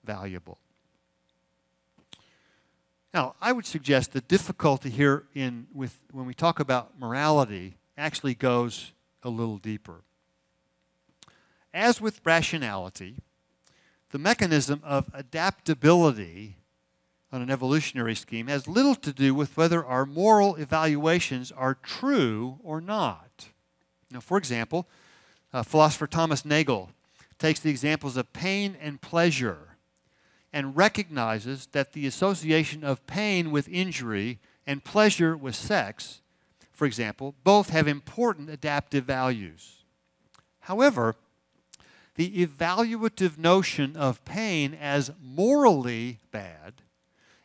valuable. Now, I would suggest the difficulty here in with when we talk about morality actually goes a little deeper. As with rationality, the mechanism of adaptability on an evolutionary scheme has little to do with whether our moral evaluations are true or not. Now, for example, uh, philosopher Thomas Nagel takes the examples of pain and pleasure and recognizes that the association of pain with injury and pleasure with sex, for example, both have important adaptive values. However, the evaluative notion of pain as morally bad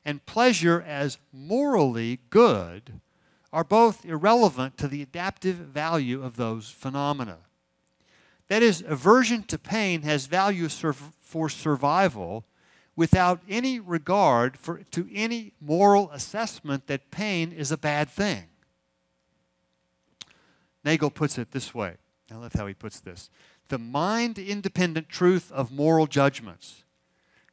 and pleasure as morally good are both irrelevant to the adaptive value of those phenomena. That is, aversion to pain has value for survival without any regard for, to any moral assessment that pain is a bad thing. Nagel puts it this way. I love how he puts this. The mind independent truth of moral judgments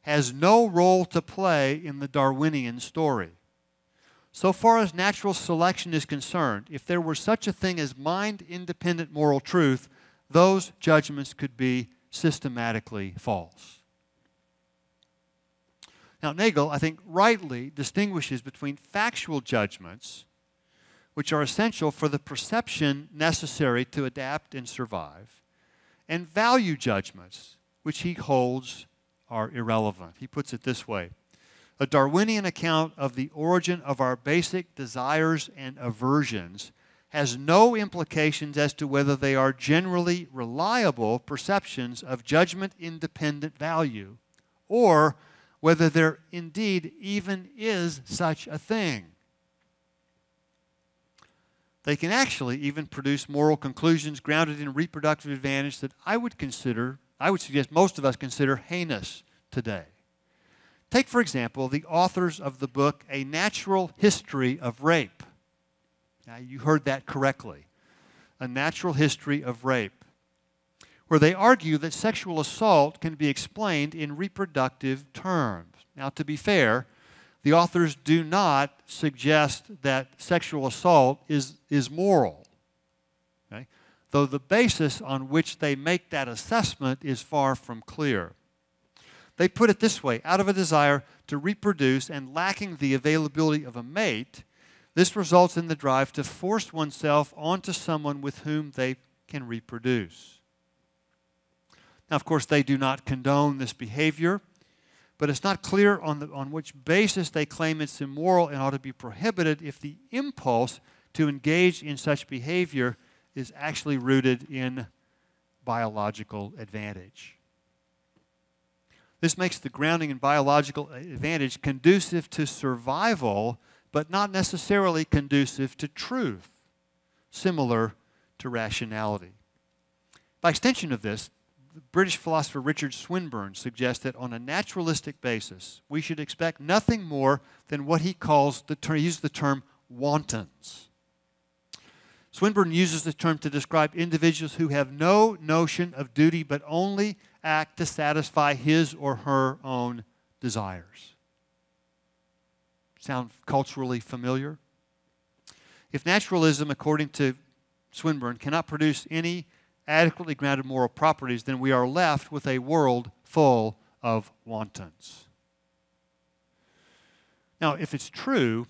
has no role to play in the Darwinian story. So far as natural selection is concerned, if there were such a thing as mind independent moral truth, those judgments could be systematically false. Now, Nagel, I think, rightly distinguishes between factual judgments, which are essential for the perception necessary to adapt and survive, and value judgments, which he holds are irrelevant. He puts it this way A Darwinian account of the origin of our basic desires and aversions has no implications as to whether they are generally reliable perceptions of judgment independent value or whether there indeed even is such a thing. They can actually even produce moral conclusions grounded in reproductive advantage that I would consider, I would suggest most of us consider heinous today. Take, for example, the authors of the book A Natural History of Rape. Now, you heard that correctly. A natural history of rape, where they argue that sexual assault can be explained in reproductive terms. Now, to be fair, the authors do not suggest that sexual assault is, is moral. Okay? Though the basis on which they make that assessment is far from clear. They put it this way out of a desire to reproduce and lacking the availability of a mate, this results in the drive to force oneself onto someone with whom they can reproduce. Now, of course, they do not condone this behavior, but it's not clear on, the, on which basis they claim it's immoral and ought to be prohibited if the impulse to engage in such behavior is actually rooted in biological advantage. This makes the grounding in biological advantage conducive to survival but not necessarily conducive to truth, similar to rationality. By extension of this, the British philosopher Richard Swinburne suggests that on a naturalistic basis, we should expect nothing more than what he calls the term, he uses the term wantons. Swinburne uses the term to describe individuals who have no notion of duty but only act to satisfy his or her own desires. Sound culturally familiar? If naturalism, according to Swinburne, cannot produce any adequately grounded moral properties, then we are left with a world full of wantons. Now, if it's true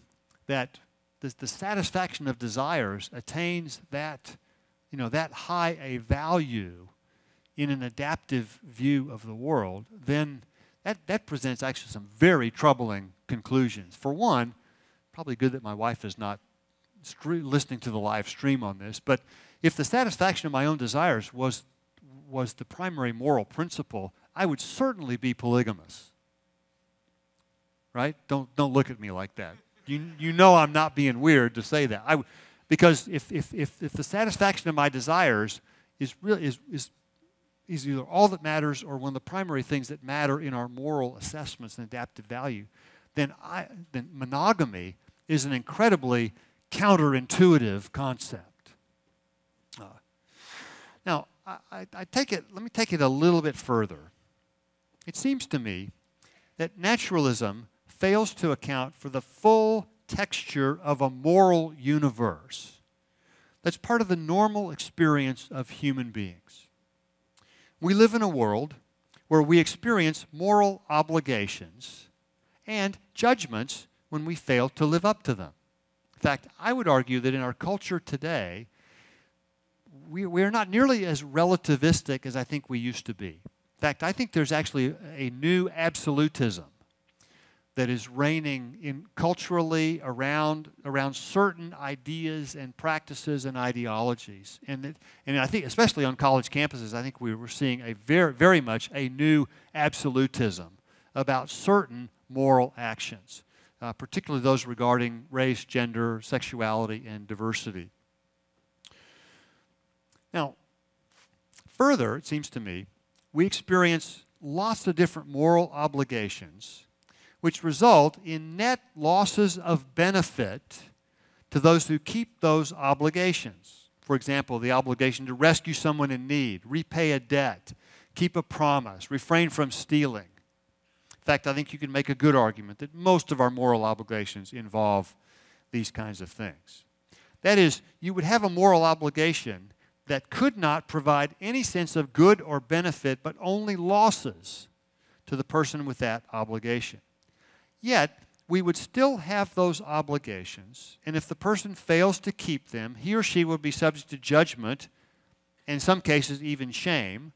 that the, the satisfaction of desires attains that, you know, that high a value in an adaptive view of the world, then that, that presents actually some very troubling conclusions. For one, probably good that my wife is not listening to the live stream on this, but if the satisfaction of my own desires was, was the primary moral principle, I would certainly be polygamous. Right? Don't, don't look at me like that. You, you know I'm not being weird to say that. I, because if, if, if, if the satisfaction of my desires is, really, is, is, is either all that matters or one of the primary things that matter in our moral assessments and adaptive value, then, I, then monogamy is an incredibly counterintuitive concept. Uh, now, I, I, I take it, let me take it a little bit further. It seems to me that naturalism fails to account for the full texture of a moral universe that's part of the normal experience of human beings. We live in a world where we experience moral obligations and judgments when we fail to live up to them. In fact, I would argue that in our culture today, we, we are not nearly as relativistic as I think we used to be. In fact, I think there's actually a new absolutism that is reigning in culturally around around certain ideas and practices and ideologies. And it, and I think especially on college campuses I think we were seeing a very very much a new absolutism about certain moral actions uh, particularly those regarding race gender sexuality and diversity. Now further it seems to me we experience lots of different moral obligations which result in net losses of benefit to those who keep those obligations. For example, the obligation to rescue someone in need, repay a debt, keep a promise, refrain from stealing. In fact, I think you can make a good argument that most of our moral obligations involve these kinds of things. That is, you would have a moral obligation that could not provide any sense of good or benefit, but only losses to the person with that obligation. Yet, we would still have those obligations, and if the person fails to keep them, he or she would be subject to judgment, in some cases, even shame.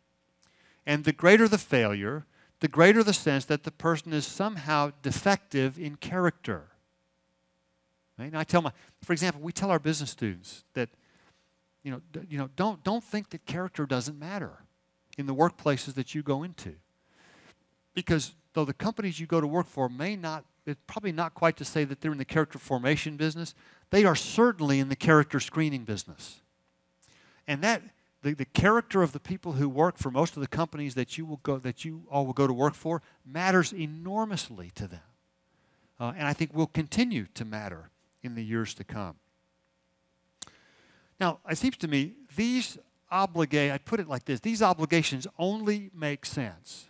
And the greater the failure, the greater the sense that the person is somehow defective in character. Right? I tell my, for example, we tell our business students that, you know, you know, don't don't think that character doesn't matter in the workplaces that you go into, because though the companies you go to work for may not, it's probably not quite to say that they're in the character formation business, they are certainly in the character screening business. And that, the, the character of the people who work for most of the companies that you will go that you all will go to work for matters enormously to them. Uh, and i think will continue to matter in the years to come. Now it seems to me these obligate i put it like this these obligations only make sense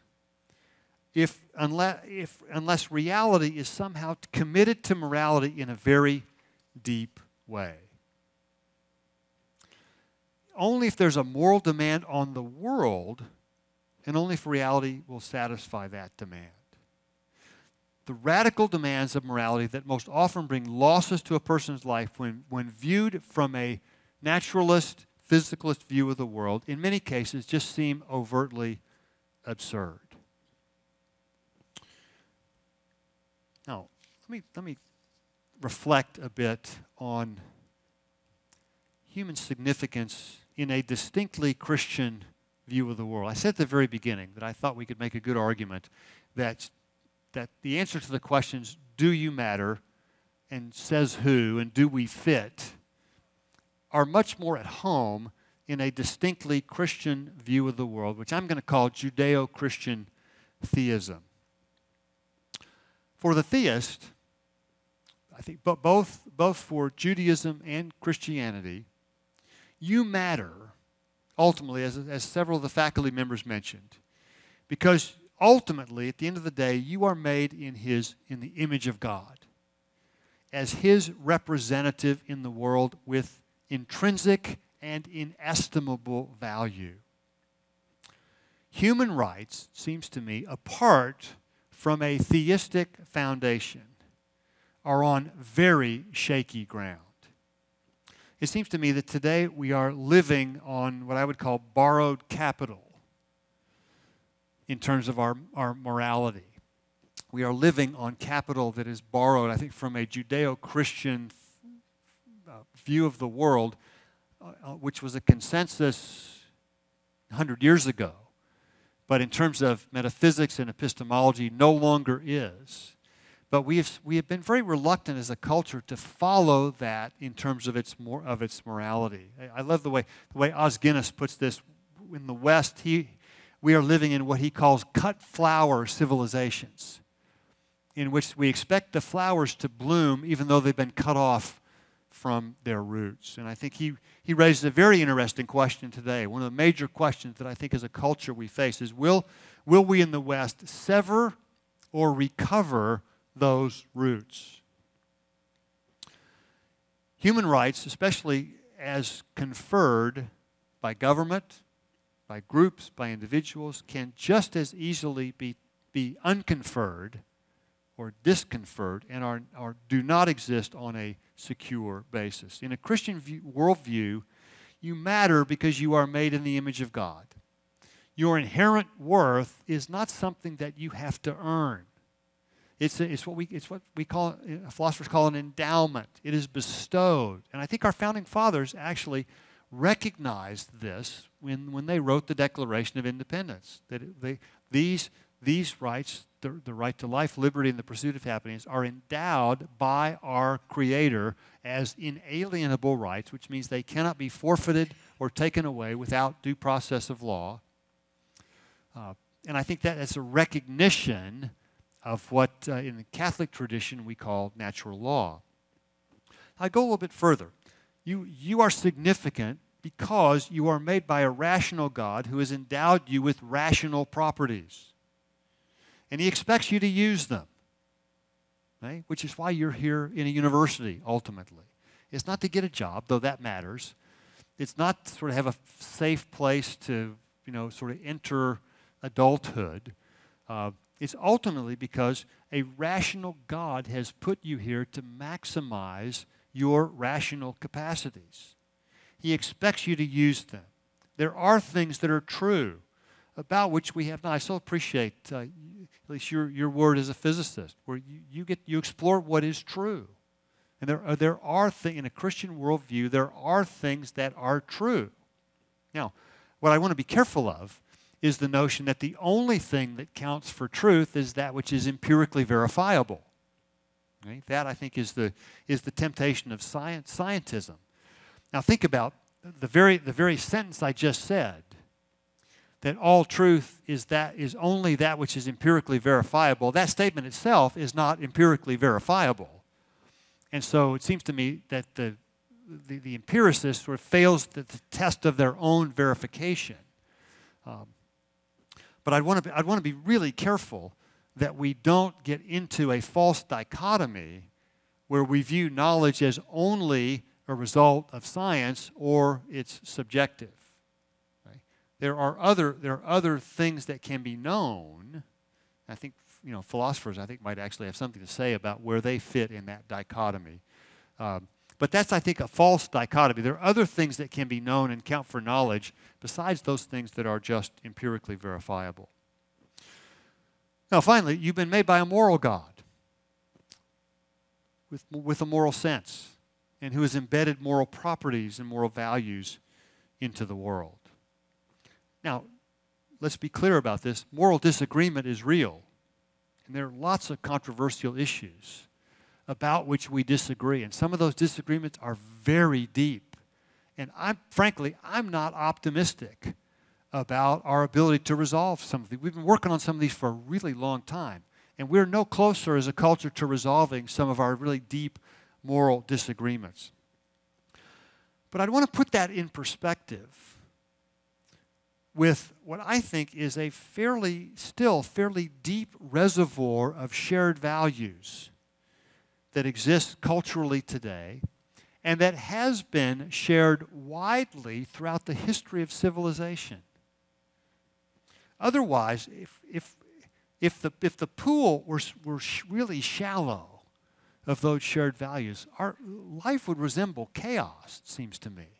if unless, if, unless reality is somehow committed to morality in a very deep way. Only if there's a moral demand on the world, and only if reality will satisfy that demand. The radical demands of morality that most often bring losses to a person's life when, when viewed from a naturalist, physicalist view of the world, in many cases just seem overtly absurd. Now, let me, let me reflect a bit on human significance in a distinctly Christian view of the world. I said at the very beginning that I thought we could make a good argument that, that the answer to the questions, do you matter, and says who, and do we fit, are much more at home in a distinctly Christian view of the world, which I'm going to call Judeo Christian theism. For the theist, I think but both, both for Judaism and Christianity, you matter, ultimately, as, as several of the faculty members mentioned, because ultimately, at the end of the day, you are made in, his, in the image of God, as His representative in the world with intrinsic and inestimable value. Human rights, seems to me, a apart from a theistic foundation, are on very shaky ground. It seems to me that today we are living on what I would call borrowed capital in terms of our, our morality. We are living on capital that is borrowed, I think, from a Judeo Christian uh, view of the world, uh, uh, which was a consensus 100 years ago, but in terms of metaphysics and epistemology, no longer is. But we have, we have been very reluctant as a culture to follow that in terms of its, more, of its morality. I, I love the way, the way Os Guinness puts this. In the West, he, we are living in what he calls cut flower civilizations, in which we expect the flowers to bloom even though they've been cut off from their roots. And I think he, he raises a very interesting question today. One of the major questions that I think as a culture we face is will, will we in the West sever or recover those roots? Human rights, especially as conferred by government, by groups, by individuals, can just as easily be, be unconferred or disconferred and are, are, do not exist on a secure basis. In a Christian view, worldview, you matter because you are made in the image of God. Your inherent worth is not something that you have to earn. It's, a, it's, what we, it's what we call, uh, philosophers call an endowment. It is bestowed. And I think our founding fathers actually recognized this when, when they wrote the Declaration of Independence. That they, these, these rights, the, the right to life, liberty, and the pursuit of happiness, are endowed by our Creator as inalienable rights, which means they cannot be forfeited or taken away without due process of law. Uh, and I think that is a recognition of what uh, in the Catholic tradition we call natural law. I go a little bit further. You, you are significant because you are made by a rational God who has endowed you with rational properties. And He expects you to use them, right? which is why you're here in a university ultimately. It's not to get a job, though that matters. It's not sort of have a safe place to, you know, sort of enter adulthood. Uh, it's ultimately because a rational God has put you here to maximize your rational capacities. He expects you to use them. There are things that are true about which we have not. I so appreciate uh, at least your, your word as a physicist, where you, you, get, you explore what is true. And there are, there are things, in a Christian worldview, there are things that are true. Now, what I want to be careful of is the notion that the only thing that counts for truth is that which is empirically verifiable. Right? That, I think, is the, is the temptation of science, scientism. Now, think about the very, the very sentence I just said that all truth is that is only that which is empirically verifiable. That statement itself is not empirically verifiable. And so it seems to me that the, the, the empiricist sort of fails the, the, test of their own verification. Um, but I'd want, to I'd want to be really careful that we don't get into a false dichotomy where we view knowledge as only a result of science or it's subjective. There, are other, there are other things that can be known. I think you know, philosophers, I think, might actually have something to say about where they fit in that dichotomy. Um, but that's, I think, a false dichotomy. There are other things that can be known and count for knowledge besides those things that are just empirically verifiable. Now, finally, you've been made by a moral God with, with a moral sense and who has embedded moral properties and moral values into the world. Now, let's be clear about this. Moral disagreement is real, and there are lots of controversial issues about which we disagree, and some of those disagreements are very deep. And I'm frankly, I'm not optimistic about our ability to resolve some of these. We've been working on some of these for a really long time, and we're no closer as a culture to resolving some of our really deep moral disagreements. But I'd want to put that in perspective with what I think is a fairly, still fairly deep reservoir of shared values that exists culturally today and that has been shared widely throughout the history of civilization. Otherwise, if, if, if, the, if the pool were, were really shallow of those shared values, our life would resemble chaos, it seems to me.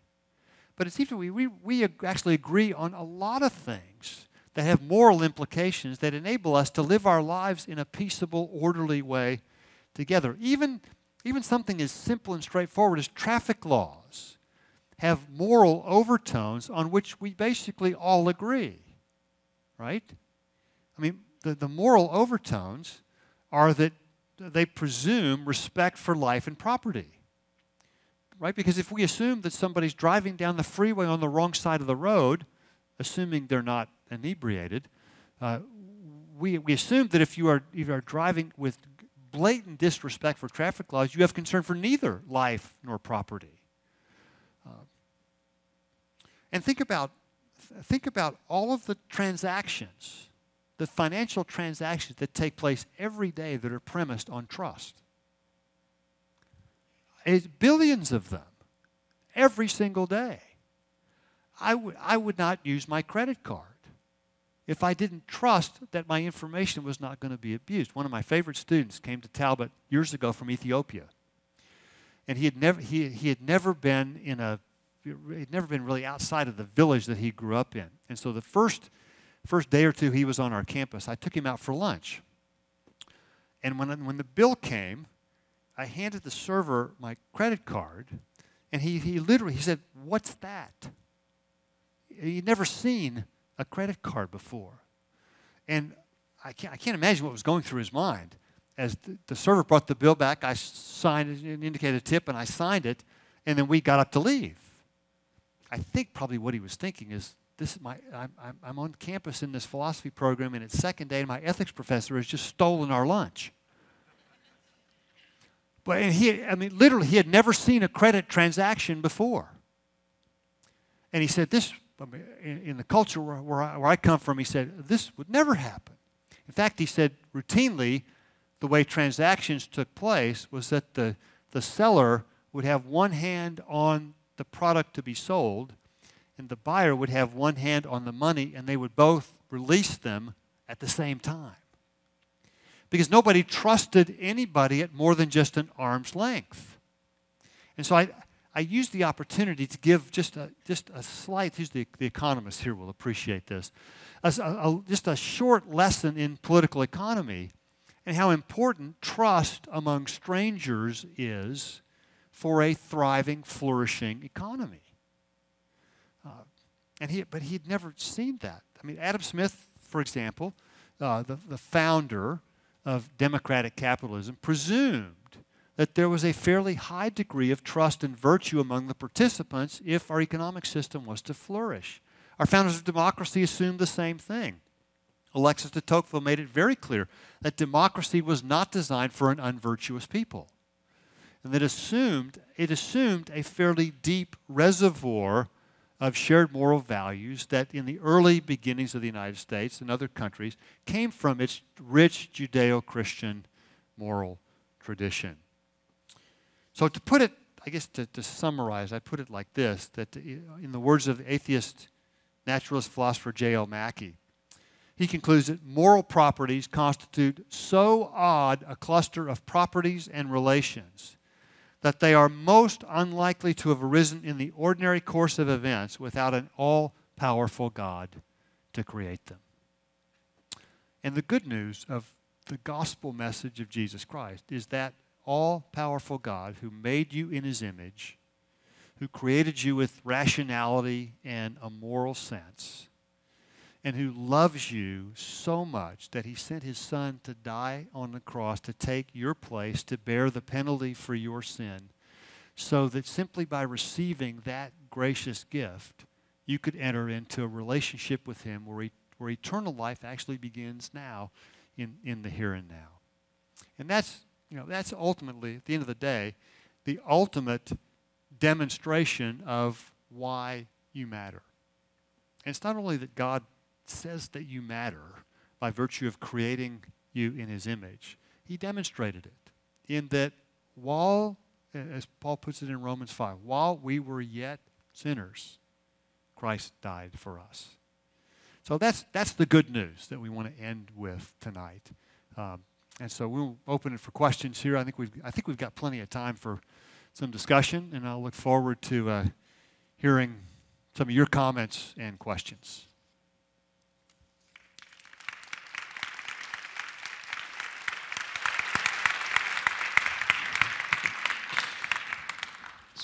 But it seems to me we, we actually agree on a lot of things that have moral implications that enable us to live our lives in a peaceable, orderly way together. Even, even something as simple and straightforward as traffic laws have moral overtones on which we basically all agree right? I mean, the, the moral overtones are that they presume respect for life and property. Right? Because if we assume that somebody's driving down the freeway on the wrong side of the road, assuming they're not inebriated, uh, we, we assume that if you are, you are driving with blatant disrespect for traffic laws, you have concern for neither life nor property. Uh, and think about think about all of the transactions, the financial transactions that take place every day that are premised on trust. It's billions of them every single day. I would, I would not use my credit card if I didn't trust that my information was not going to be abused. One of my favorite students came to Talbot years ago from Ethiopia. And he had never, he, he had never been in a he'd never been really outside of the village that he grew up in. And so the first, first day or two he was on our campus, I took him out for lunch. And when, when the bill came, I handed the server my credit card, and he, he literally he said, What's that? He'd never seen a credit card before. And I can't, I can't imagine what was going through his mind. As the, the server brought the bill back, I signed and indicated a tip, and I signed it, and then we got up to leave. I think probably what he was thinking is this is my I'm, I'm on campus in this philosophy program and it's second day and my ethics professor has just stolen our lunch but and he i mean literally he had never seen a credit transaction before and he said this in, in the culture where, where I, where I come from he said this would never happen in fact he said routinely the way transactions took place was that the, the seller would have one hand on the product to be sold, and the buyer would have one hand on the money, and they would both release them at the same time. Because nobody trusted anybody at more than just an arm's length. And so I, I used the opportunity to give just a, just a slight, who's the, the economist here will appreciate this, a, a, just a short lesson in political economy and how important trust among strangers is for a thriving, flourishing economy. Uh, and he, but he'd never seen that. I mean, Adam Smith, for example, uh, the, the founder of democratic capitalism, presumed that there was a fairly high degree of trust and virtue among the participants if our economic system was to flourish. Our founders of democracy assumed the same thing. Alexis de Tocqueville made it very clear that democracy was not designed for an unvirtuous people and that assumed it assumed a fairly deep reservoir of shared moral values that in the early beginnings of the United States and other countries came from its rich Judeo-Christian moral tradition. So to put it, I guess to, to summarize, I put it like this, that uh, in the words of atheist naturalist philosopher J.L. Mackie, he concludes that moral properties constitute so odd a cluster of properties and relations that they are most unlikely to have arisen in the ordinary course of events without an all powerful God to create them. And the good news of the gospel message of Jesus Christ is that all powerful God who made you in his image, who created you with rationality and a moral sense, and who loves you so much that he sent his son to die on the cross to take your place, to bear the penalty for your sin, so that simply by receiving that gracious gift, you could enter into a relationship with him where, he, where eternal life actually begins now in, in the here and now. And that's, you know, that's ultimately, at the end of the day, the ultimate demonstration of why you matter. And it's not only that God says that you matter by virtue of creating you in his image, he demonstrated it in that while, as Paul puts it in Romans 5, while we were yet sinners, Christ died for us. So that's, that's the good news that we want to end with tonight. Um, and so we'll open it for questions here. I think we've, I think we've got plenty of time for some discussion, and I'll look forward to uh, hearing some of your comments and questions.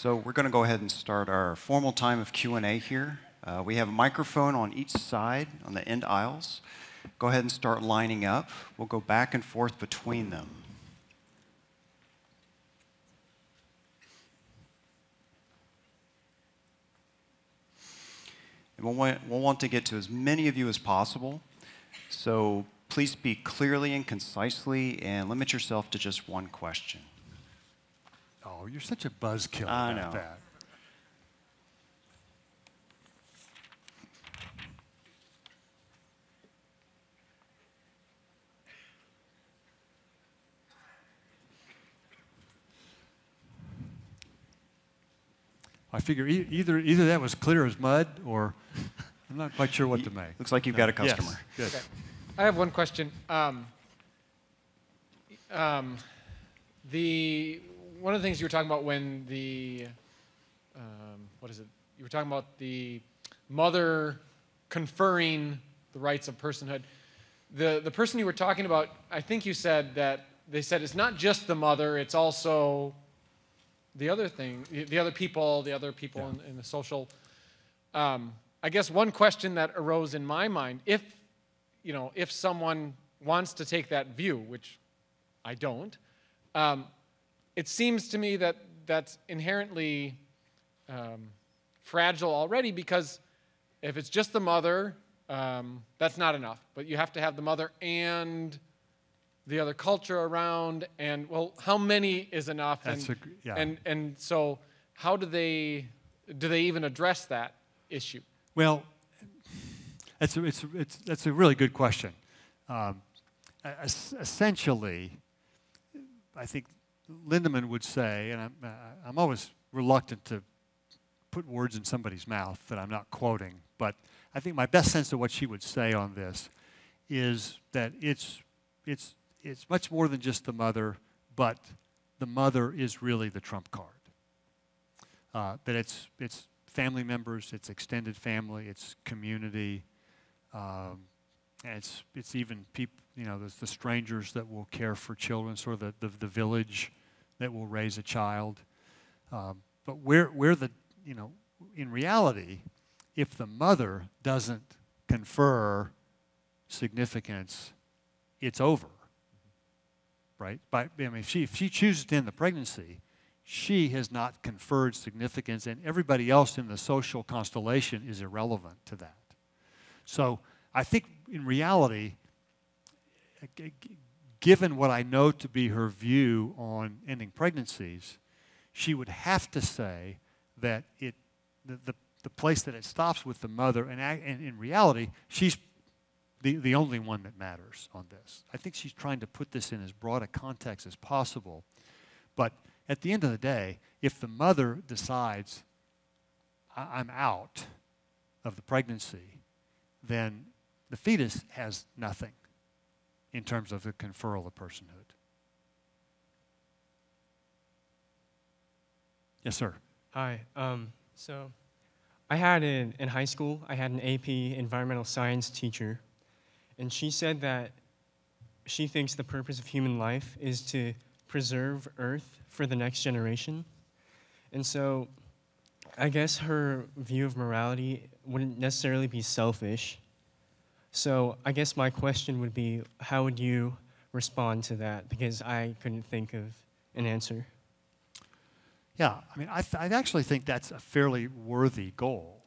So we're going to go ahead and start our formal time of Q&A here. Uh, we have a microphone on each side on the end aisles. Go ahead and start lining up. We'll go back and forth between them. And we'll want, we'll want to get to as many of you as possible. So please speak clearly and concisely and limit yourself to just one question. Oh, you're such a buzzkill I about know. that. I figure e- either either that was clear as mud, or I'm not quite sure what to make. Looks like you've got a customer. Yes, customer. good. I have one question. Um, um, the one of the things you were talking about when the um, what is it? You were talking about the mother conferring the rights of personhood. The the person you were talking about, I think you said that they said it's not just the mother; it's also the other thing, the- the other people, the other people in, in the social. Um, I guess one question that arose in my mind, if you know, if someone wants to take that view, which I don't, um, it seems to me that that's inherently um, fragile already because if it's just the mother, um, that's not enough. But you have to have the mother and the other culture around, and well, how many is enough? That's and, a yeah. and and so, how do they do they even address that issue? Well, it's a, it's, it's, that's a really good question. Um, essentially, I think Lindemann would say, and I'm, uh, I'm always reluctant to put words in somebody's mouth that I'm not quoting, but I think my best sense of what she would say on this is that it's, it's, it's much more than just the mother, but the mother is really the trump card. Uh, that it's it's family members, it's extended family, it's community, um, and it's it's even people you know the strangers that will care for children, sort of the, the, the village that will raise a child. Um, but we're the you know in reality, if the mother doesn't confer significance, it's over. Right? By, I mean, if she, if she chooses to end the pregnancy, she has not conferred significance, and everybody else in the social constellation is irrelevant to that. So I think in reality, given what I know to be her view on ending pregnancies, she would have to say that it, the, the, the place that it stops with the mother, and, and in reality, she's the, the only one that matters on this. I think she's trying to put this in as broad a context as possible. But at the end of the day, if the mother decides, I'm out of the pregnancy, then the fetus has nothing in terms of the conferral of personhood. Yes, sir. Hi. Um, so, I had in, in high school, I had an AP environmental science teacher, and she said that she thinks the purpose of human life is to preserve Earth for the next generation. And so, I guess her view of morality wouldn't necessarily be selfish. So, I guess my question would be how would you respond to that? Because I couldn't think of an answer. Yeah, I mean, I, I actually think that's a fairly worthy goal,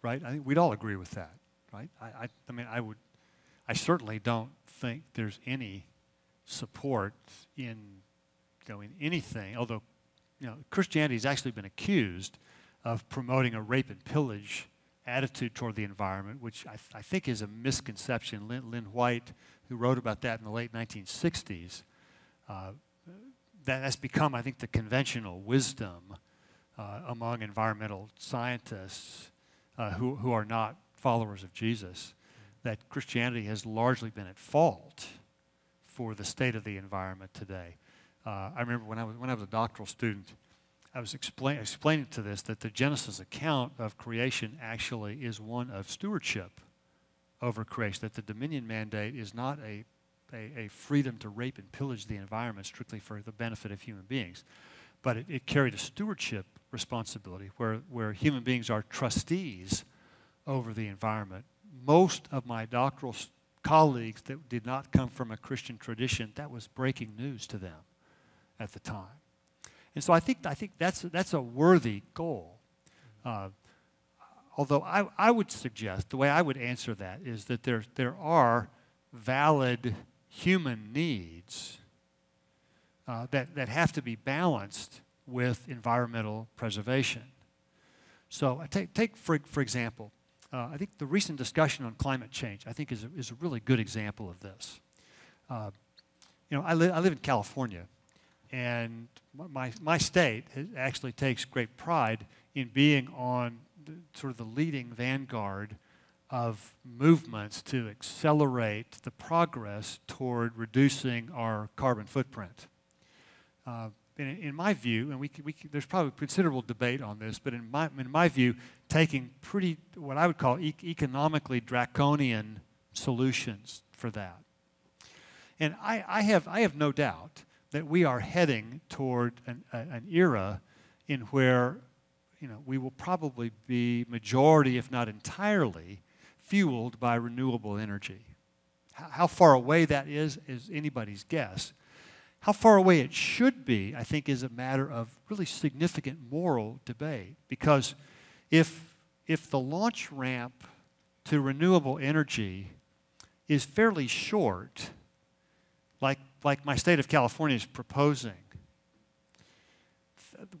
right? I think we'd all agree with that, right? I, I, I mean, I would, I certainly don't think there's any support in, you know, in anything, although you know, Christianity has actually been accused of promoting a rape and pillage attitude toward the environment, which I, th- I think is a misconception. Lynn, Lynn, White, who wrote about that in the late 1960s, uh, that has become, I think, the conventional wisdom uh, among environmental scientists uh, who, who are not followers of Jesus, that Christianity has largely been at fault for the state of the environment today. Uh, I remember when I, was, when I was a doctoral student, I was explain, explaining to this that the Genesis account of creation actually is one of stewardship over creation, that the dominion mandate is not a, a, a, freedom to rape and pillage the environment strictly for the benefit of human beings, but it, it carried a stewardship responsibility where, where human beings are trustees over the environment. Most of my doctoral colleagues that did not come from a Christian tradition, that was breaking news to them at the time. And so I think, I think that's, that's a worthy goal. Uh, although I, I would suggest, the way I would answer that is that there, there are valid human needs uh, that, that have to be balanced with environmental preservation. So I take, take for, for example, uh, I think the recent discussion on climate change, I think, is a, is a really good example of this. Uh, you know, I, li- I live in California, and my, my state actually takes great pride in being on the, sort of the leading vanguard of movements to accelerate the progress toward reducing our carbon footprint. Uh, in, in, my view, and we, we, there's probably considerable debate on this, but in my, in my view, taking pretty, what I would call e- economically draconian solutions for that. And I, I, have, I have no doubt that we are heading toward an, an era in where you know, we will probably be majority, if not entirely, fueled by renewable energy. How, how far away that is is anybody's guess. How far away it should be, I think, is a matter of really significant moral debate. Because if, if the launch ramp to renewable energy is fairly short, like like my state of California is proposing,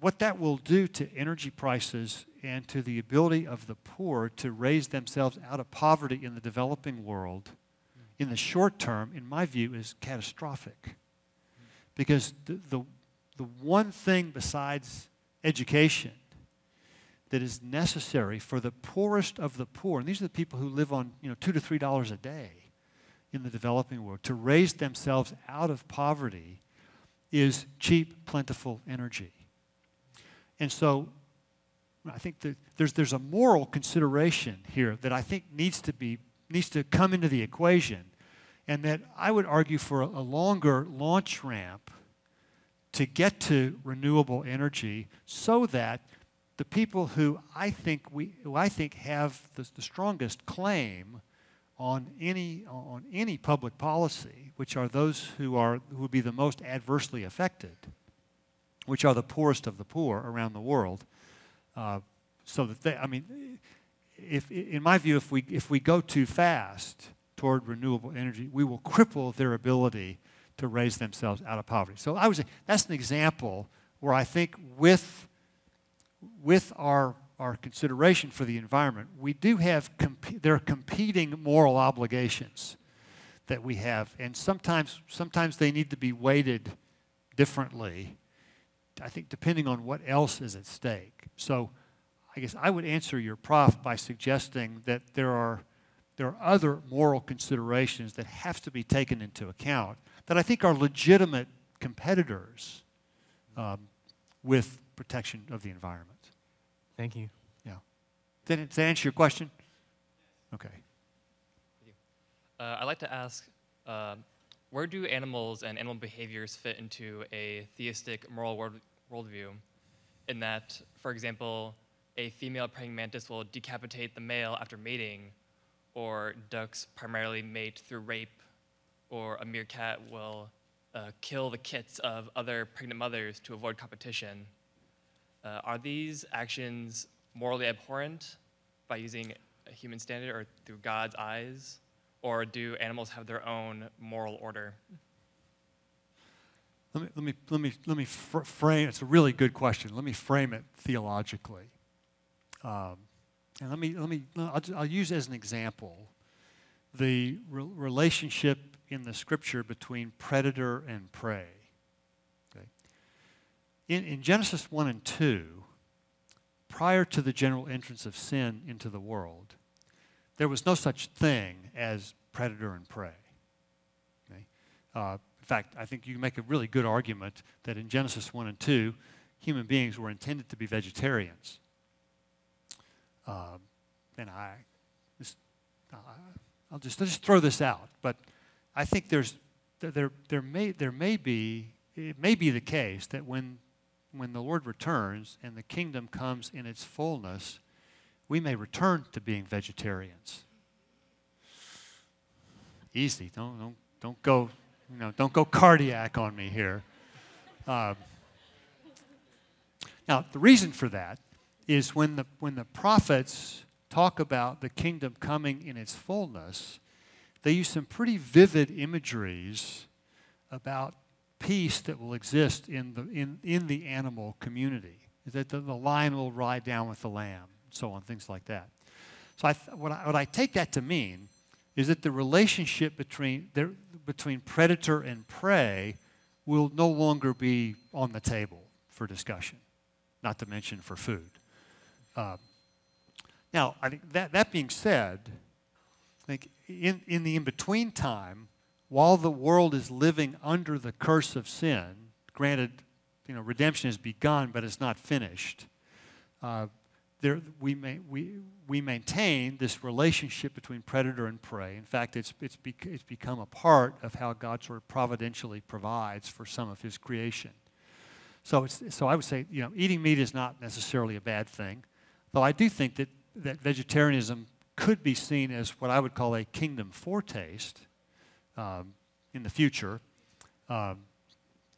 what that will do to energy prices and to the ability of the poor to raise themselves out of poverty in the developing world in the short term, in my view, is catastrophic. Because the, the, the one thing besides education that is necessary for the poorest of the poor, and these are the people who live on you know, two to three dollars a day, in the developing world to raise themselves out of poverty is cheap, plentiful energy. And so I think that there's, there's a moral consideration here that I think needs to, be, needs to come into the equation, and that I would argue for a, a longer launch ramp to get to renewable energy so that the people who I think, we, who I think have the, the strongest claim on any, on any public policy, which are those who, are, who would be the most adversely affected, which are the poorest of the poor around the world. Uh, so that they, I mean, if, in my view, if we, if we go too fast toward renewable energy, we will cripple their ability to raise themselves out of poverty. So I was, that's an example where I think with, with our our consideration for the environment, we do have, there are competing moral obligations that we have. And sometimes, sometimes they need to be weighted differently, I think, depending on what else is at stake. So I guess I would answer your prof by suggesting that there are, there are other moral considerations that have to be taken into account that I think are legitimate competitors um, with protection of the environment. Thank you. Yeah. Did it, answer your question? Okay. Uh, I'd like to ask uh, where do animals and animal behaviors fit into a theistic moral world, worldview? In that, for example, a female praying mantis will decapitate the male after mating, or ducks primarily mate through rape, or a meerkat will uh, kill the kits of other pregnant mothers to avoid competition. Uh, are these actions morally abhorrent by using a human standard or through God's eyes? Or do animals have their own moral order? let me, let me, let me, let me fr- frame, it's a really good question. Let me frame it theologically. Um, and let me, let me, I'll, I'll use as an example the re- relationship in the scripture between predator and prey. In, in Genesis 1 and 2, prior to the general entrance of sin into the world, there was no such thing as predator and prey. Okay? Uh, in fact, I think you can make a really good argument that in Genesis 1 and 2, human beings were intended to be vegetarians. Um, and I, just, uh, I'll just, I'll just throw this out, but I think there's, there, there, may, there may be, it may be the case that when, when the Lord returns and the kingdom comes in its fullness, we may return to being vegetarians. Easy, don't, don't, don't go, you know, don't go cardiac on me here. Um, now, the reason for that is when the, when the prophets talk about the kingdom coming in its fullness, they use some pretty vivid imageries about peace that will exist in the, in, in the animal community. Is that the, the lion will ride down with the lamb, so on, things like that. So I, what, I, what I take that to mean is that the relationship between, there, between predator and prey will no longer be on the table for discussion, not to mention for food. Uh, now, I think that, that being said, I think in, in the in between time, while the world is living under the curse of sin, granted, you know, redemption has begun, but it's not finished. Uh, there, we, may, we, we maintain this relationship between predator and prey. In fact, it's, it's, it's become a part of how God sort of providentially provides for some of his creation. So, it's, so I would say, you know, eating meat is not necessarily a bad thing, though I do think that, that vegetarianism could be seen as what I would call a kingdom foretaste um, in the future. Um,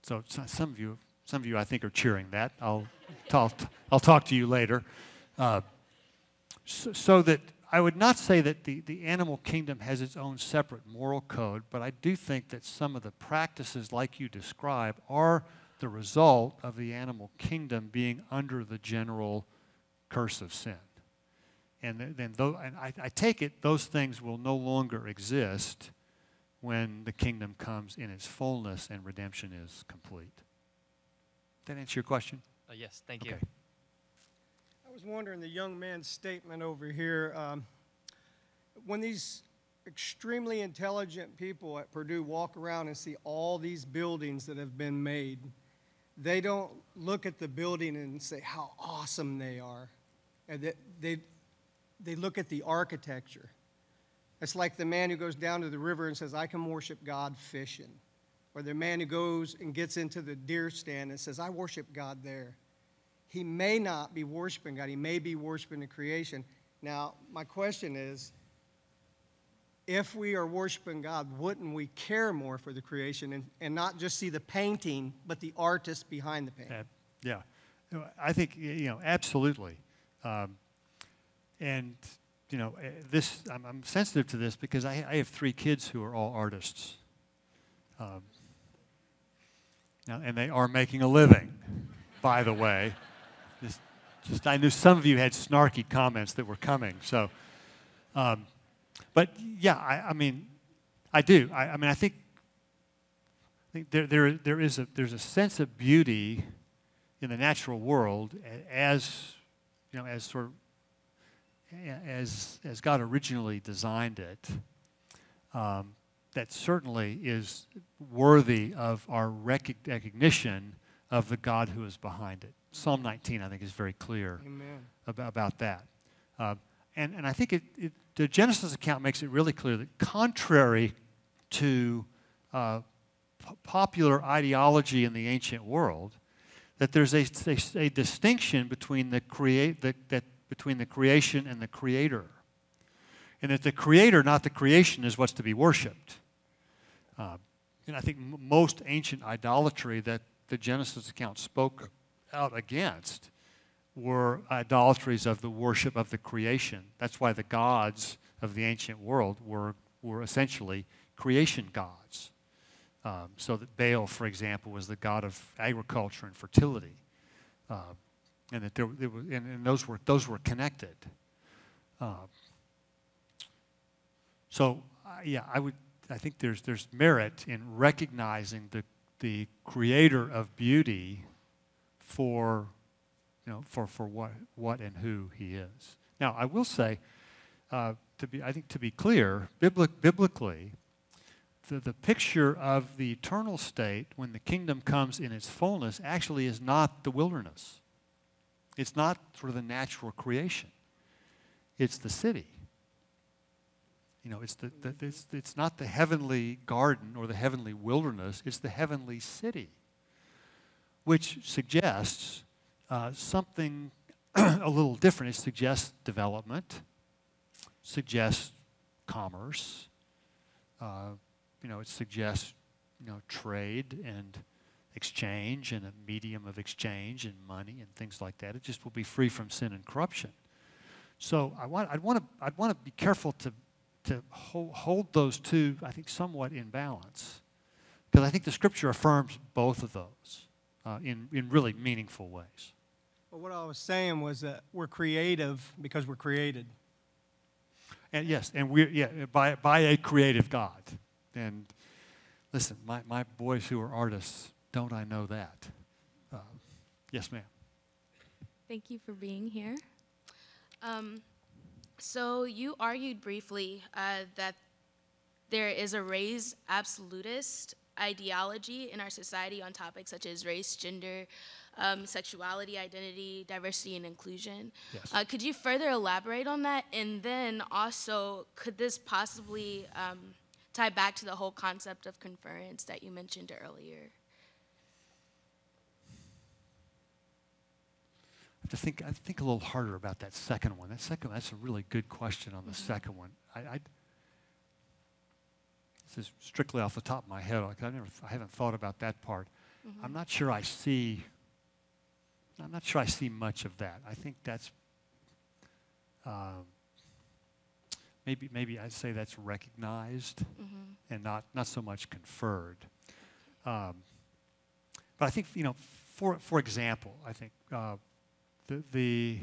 so, so some of you, some of you, I think, are cheering that. I'll, I'll, I'll talk to you later. Uh, so, so, that I would not say that the, the animal kingdom has its own separate moral code, but I do think that some of the practices, like you describe, are the result of the animal kingdom being under the general curse of sin. And then, though, and I, I take it those things will no longer exist when the kingdom comes in its fullness and redemption is complete. Did that answer your question? Uh, yes, thank okay. you. I was wondering the young man's statement over here. Um, when these extremely intelligent people at Purdue walk around and see all these buildings that have been made, they don't look at the building and say how awesome they are. And they, they, they look at the architecture. It's like the man who goes down to the river and says, I can worship God fishing. Or the man who goes and gets into the deer stand and says, I worship God there. He may not be worshiping God, he may be worshiping the creation. Now, my question is if we are worshiping God, wouldn't we care more for the creation and, and not just see the painting, but the artist behind the painting? Uh, yeah. I think, you know, absolutely. Um, and you know, eh, this I'm, I'm, sensitive to this because I, I, have three kids who are all artists. Um, now, and they are making a living, by the way. Just, just, I knew some of you had snarky comments that were coming. So, um, but yeah, I, I, mean, I do. I, I mean, I think, I think there, there, there is a, there's a sense of beauty in the natural world as, you know, as sort of as, as God originally designed it, um, that certainly is worthy of our recognition of the God who is behind it. Psalm 19, I think, is very clear about, about, that. Uh, and, and I think it, it, the Genesis account makes it really clear that, contrary to uh, popular ideology in the ancient world, that there's a, a, a distinction between the create that, that between the creation and the creator. And that the creator, not the creation, is what's to be worshiped. Uh, and I think most ancient idolatry that the Genesis account spoke out against were idolatries of the worship of the creation. That's why the gods of the ancient world were, were essentially creation gods. Um, so that Baal, for example, was the god of agriculture and fertility, uh, and that there, there and, and, those were those were connected. Uh, so uh, yeah, I would I think there's there's merit in recognizing the the creator of beauty for you know for, for what what and who he is. Now I will say uh, to be I think to be clear, biblic, biblically, the, the picture of the eternal state when the kingdom comes in its fullness actually is not the wilderness. It's not sort of the natural creation. It's the city. You know, it's, the, the, it's, it's not the heavenly garden or the heavenly wilderness, it's the heavenly city, which suggests uh, something a little different. It suggests development, suggests commerce, uh, you know, it suggests, you know, trade and exchange and a medium of exchange and money and things like that. It just will be free from sin and corruption. So I want, I'd want to, I'd want to be careful to to hold, hold those two, I think, somewhat in balance. Because I think the scripture affirms both of those uh, in, in really meaningful ways. Well, what I was saying was that we're creative because we're created. And yes, and we're yeah, by, by a creative God. And listen, my, my boys who are artists, don't I know that? Uh, yes, ma'am. Thank you for being here. Um, so you argued briefly uh, that there is a race absolutist ideology in our society on topics such as race, gender, um, sexuality, identity, diversity, and inclusion. Yes. Uh, could you further elaborate on that? And then also, could this possibly um, tie back to the whole concept of conference that you mentioned earlier? Have to think, I think a little harder about that second one. That second, that's a really good question on the mm-hmm. second one. I, I, this is strictly off the top of my head. Like I never, I haven't thought about that part. Mm-hmm. I'm not sure I see. I'm not sure I see much of that. I think that's um, maybe maybe I'd say that's recognized mm-hmm. and not not so much conferred. Um, but I think you know, for for example, I think uh, the, the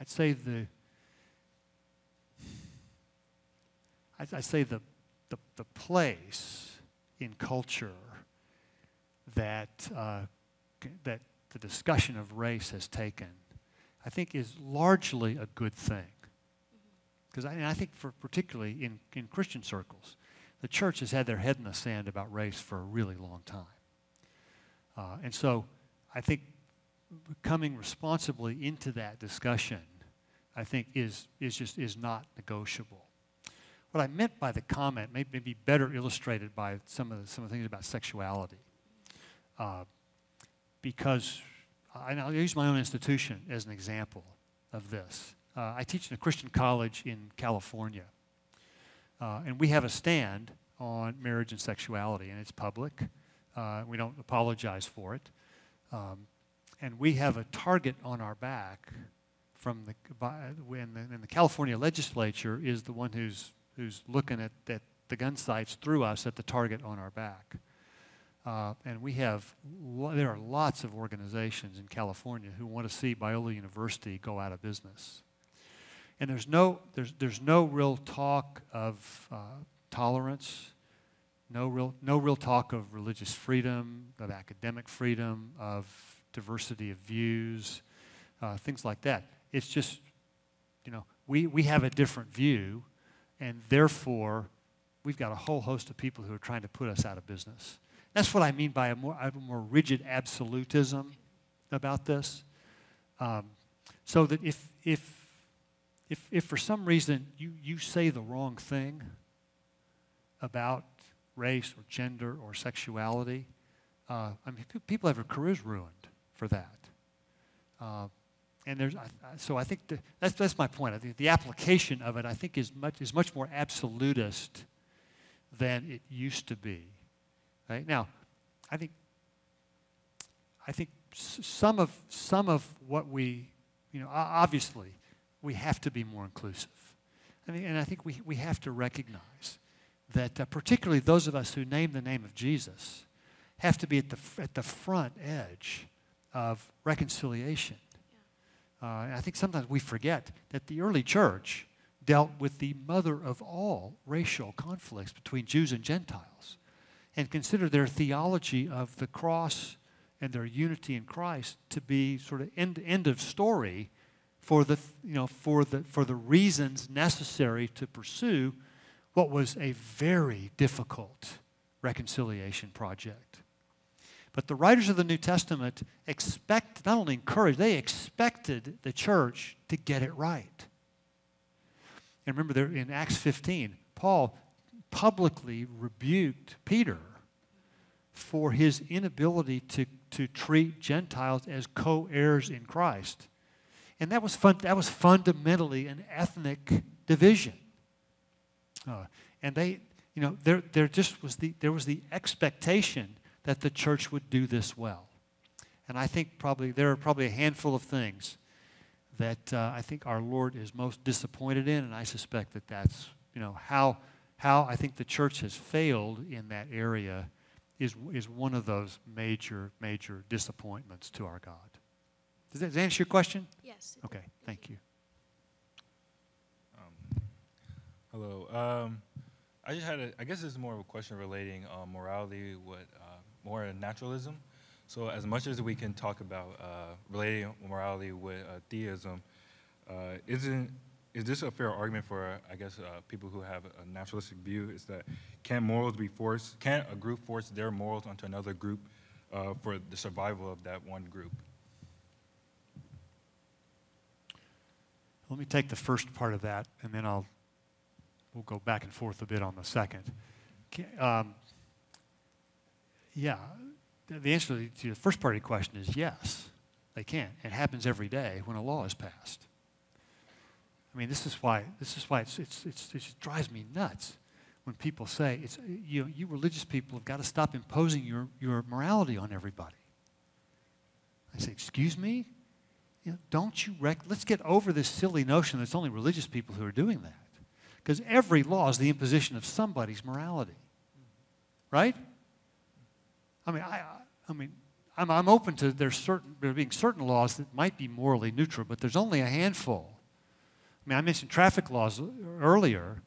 I'd say the, I'd, I'd say the, the, the, place in culture that, uh, that the discussion of race has taken, I think is largely a good thing. Because I, I think for particularly in, in Christian circles, the church has had their head in the sand about race for a really long time. Uh, and so I think coming responsibly into that discussion, I think, is, is just is not negotiable. What I meant by the comment may, may be better illustrated by some of the, some of the things about sexuality. Uh, because I, will use my own institution as an example of this. Uh, I teach in a Christian college in California, uh, and we have a stand on marriage and sexuality, and it's public. Uh, we don't apologize for it. Um, and we have a target on our back from the when the, the California legislature is the one who's who's looking at, at the gun sights through us at the target on our back. Uh, and we have there are lots of organizations in California who want to see Biola University go out of business. And there's no there's there's no real talk of uh, tolerance, no real no real talk of religious freedom, of academic freedom, of diversity of views, uh, things like that. It's just, you know, we, we have a different view, and therefore, we've got a whole host of people who are trying to put us out of business. That's what I mean by a more, a more rigid absolutism about this. Um, so that if, if, if, if for some reason you, you say the wrong thing about race or gender or sexuality, uh, I mean, people have their careers ruined for that. Uh, and there's, so I think the, that's, that's my point. I think the application of it, I think, is much, is much more absolutist than it used to be. Right? Now, I think, I think some of, some of what we, you know, obviously, we have to be more inclusive. I mean, and I think we, we have to recognize that uh, particularly those of us who name the name of Jesus have to be at the, at the front edge of reconciliation. Uh, I think sometimes we forget that the early church dealt with the mother of all racial conflicts between Jews and Gentiles and considered their theology of the cross and their unity in Christ to be sort of end, end of story for the, you know, for, the, for the reasons necessary to pursue what was a very difficult reconciliation project. But the writers of the New Testament expect, not only encouraged, they expected the church to get it right. And remember, there in Acts 15, Paul publicly rebuked Peter for his inability to, to treat Gentiles as co heirs in Christ. And that was, fun, that was fundamentally an ethnic division. Uh, and they, you know, there, there just was the, there was the expectation that the church would do this well. And I think probably there are probably a handful of things that uh, I think our Lord is most disappointed in, and I suspect that that's you know how how I think the church has failed in that area is is one of those major major disappointments to our God. Does that, does that answer your question? Yes. Okay, thank you. Um, hello. Um, I just had a, I guess this is more of a question relating uh, morality What uh, more naturalism. So as much as we can talk about uh, relating morality with uh, theism, uh, isn't is this a fair argument for I guess uh, people who have a naturalistic view? Is that can morals be forced? Can a group force their morals onto another group uh, for the survival of that one group? Let me take the first part of that, and then I'll we'll go back and forth a bit on the second. Um, yeah, the answer to the first part of the question is yes, they can. It happens every day when a law is passed. I mean, this is why this is why it's, it's, it's, it drives me nuts when people say it's you, you religious people have got to stop imposing your, your morality on everybody. I say, excuse me? You know, don't you rec- let's get over this silly notion that it's only religious people who are doing that. Because every law is the imposition of somebody's morality. Right? I mean, I, I mean, I'm, I'm open to there's certain, there being certain laws that might be morally neutral, but there's only a handful. I mean, I mentioned traffic laws earlier.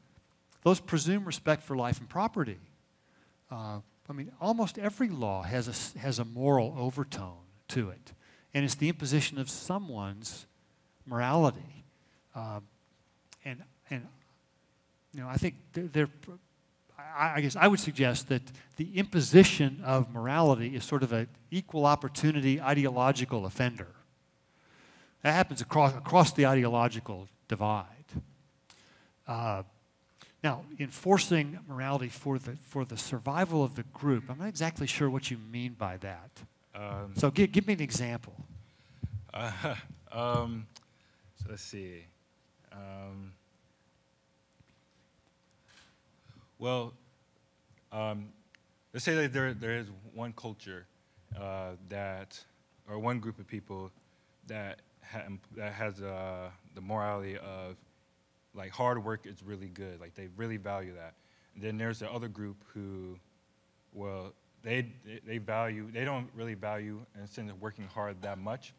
Those presume respect for life and property. Uh, I mean, almost every law has a, has a moral overtone to it, and it's the imposition of someone's morality. Uh, and, and, you know, I think they're, I guess I would suggest that the imposition of morality is sort of an equal opportunity ideological offender. That happens across, across the ideological divide. Uh, now, enforcing morality for the, for the survival of the group, I'm not exactly sure what you mean by that. Um, so give, give me an example. Uh, um, so let's see. Um, well, um, let's say that there, there is one culture uh, that, or one group of people that, ha that has uh, the morality of like hard work is really good, like they really value that. And then there's the other group who, well, they, they value, they don't really value in the sense of working hard that much,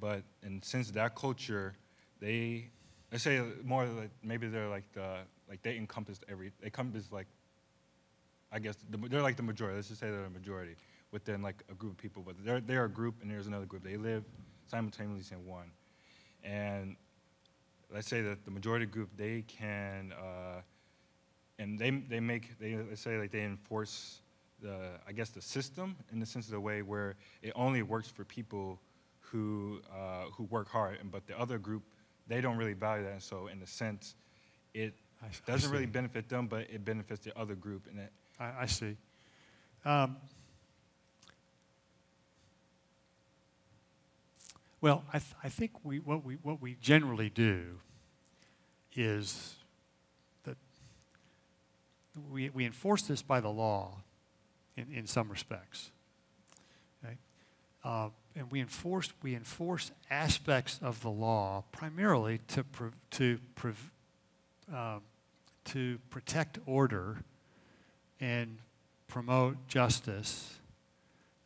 but in sense that culture, they, let's say more like maybe they're like the, like they encompass every, they encompass like I guess the, they're like the majority. Let's just say they're a majority within like a group of people, but they're they're a group and there's another group. They live simultaneously in one, and let's say that the majority group they can uh, and they they make they let's say like they enforce the I guess the system in the sense of the way where it only works for people who uh, who work hard, and but the other group they don't really value that, and so in a sense, it doesn't really benefit them, but it benefits the other group, and it I, I see. Um, well, I, th- I think we, what, we, what we generally do is that we, we enforce this by the law in, in some respects. Okay? Uh, and we enforce, we enforce aspects of the law primarily to, to, uh, to protect order and promote justice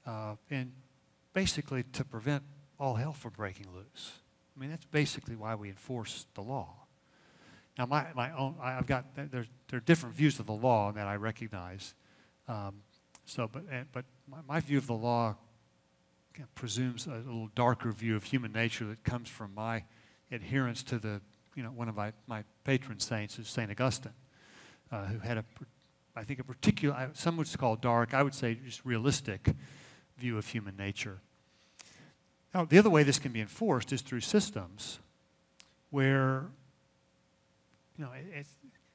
uh, and basically to prevent all hell from breaking loose. I mean, that's basically why we enforce the law. Now, my, my own, I've got, there, there are different views of the law that I recognize. Um, so, but, but my, my, view of the law presumes a little darker view of human nature that comes from my adherence to the, you know, one of my, my patron saints is St. Augustine, uh, who had a, I think a particular, some would call dark, I would say just realistic view of human nature. Now, the other way this can be enforced is through systems where, you know, it,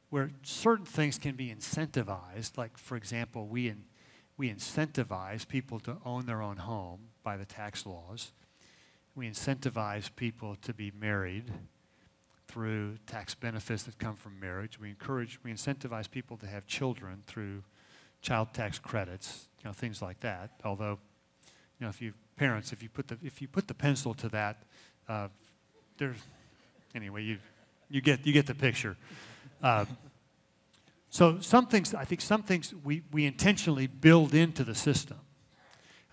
where certain things can be incentivized. Like, for example, we, in, we incentivize people to own their own home by the tax laws. We incentivize people to be married through tax benefits that come from marriage. We encourage, we incentivize people to have children through child tax credits, you know, things like that. Although, you know, if you parents, if you put the if you put the pencil to that, uh, there's anyway you you get you get the picture. Uh, so some things I think some things we, we intentionally build into the system.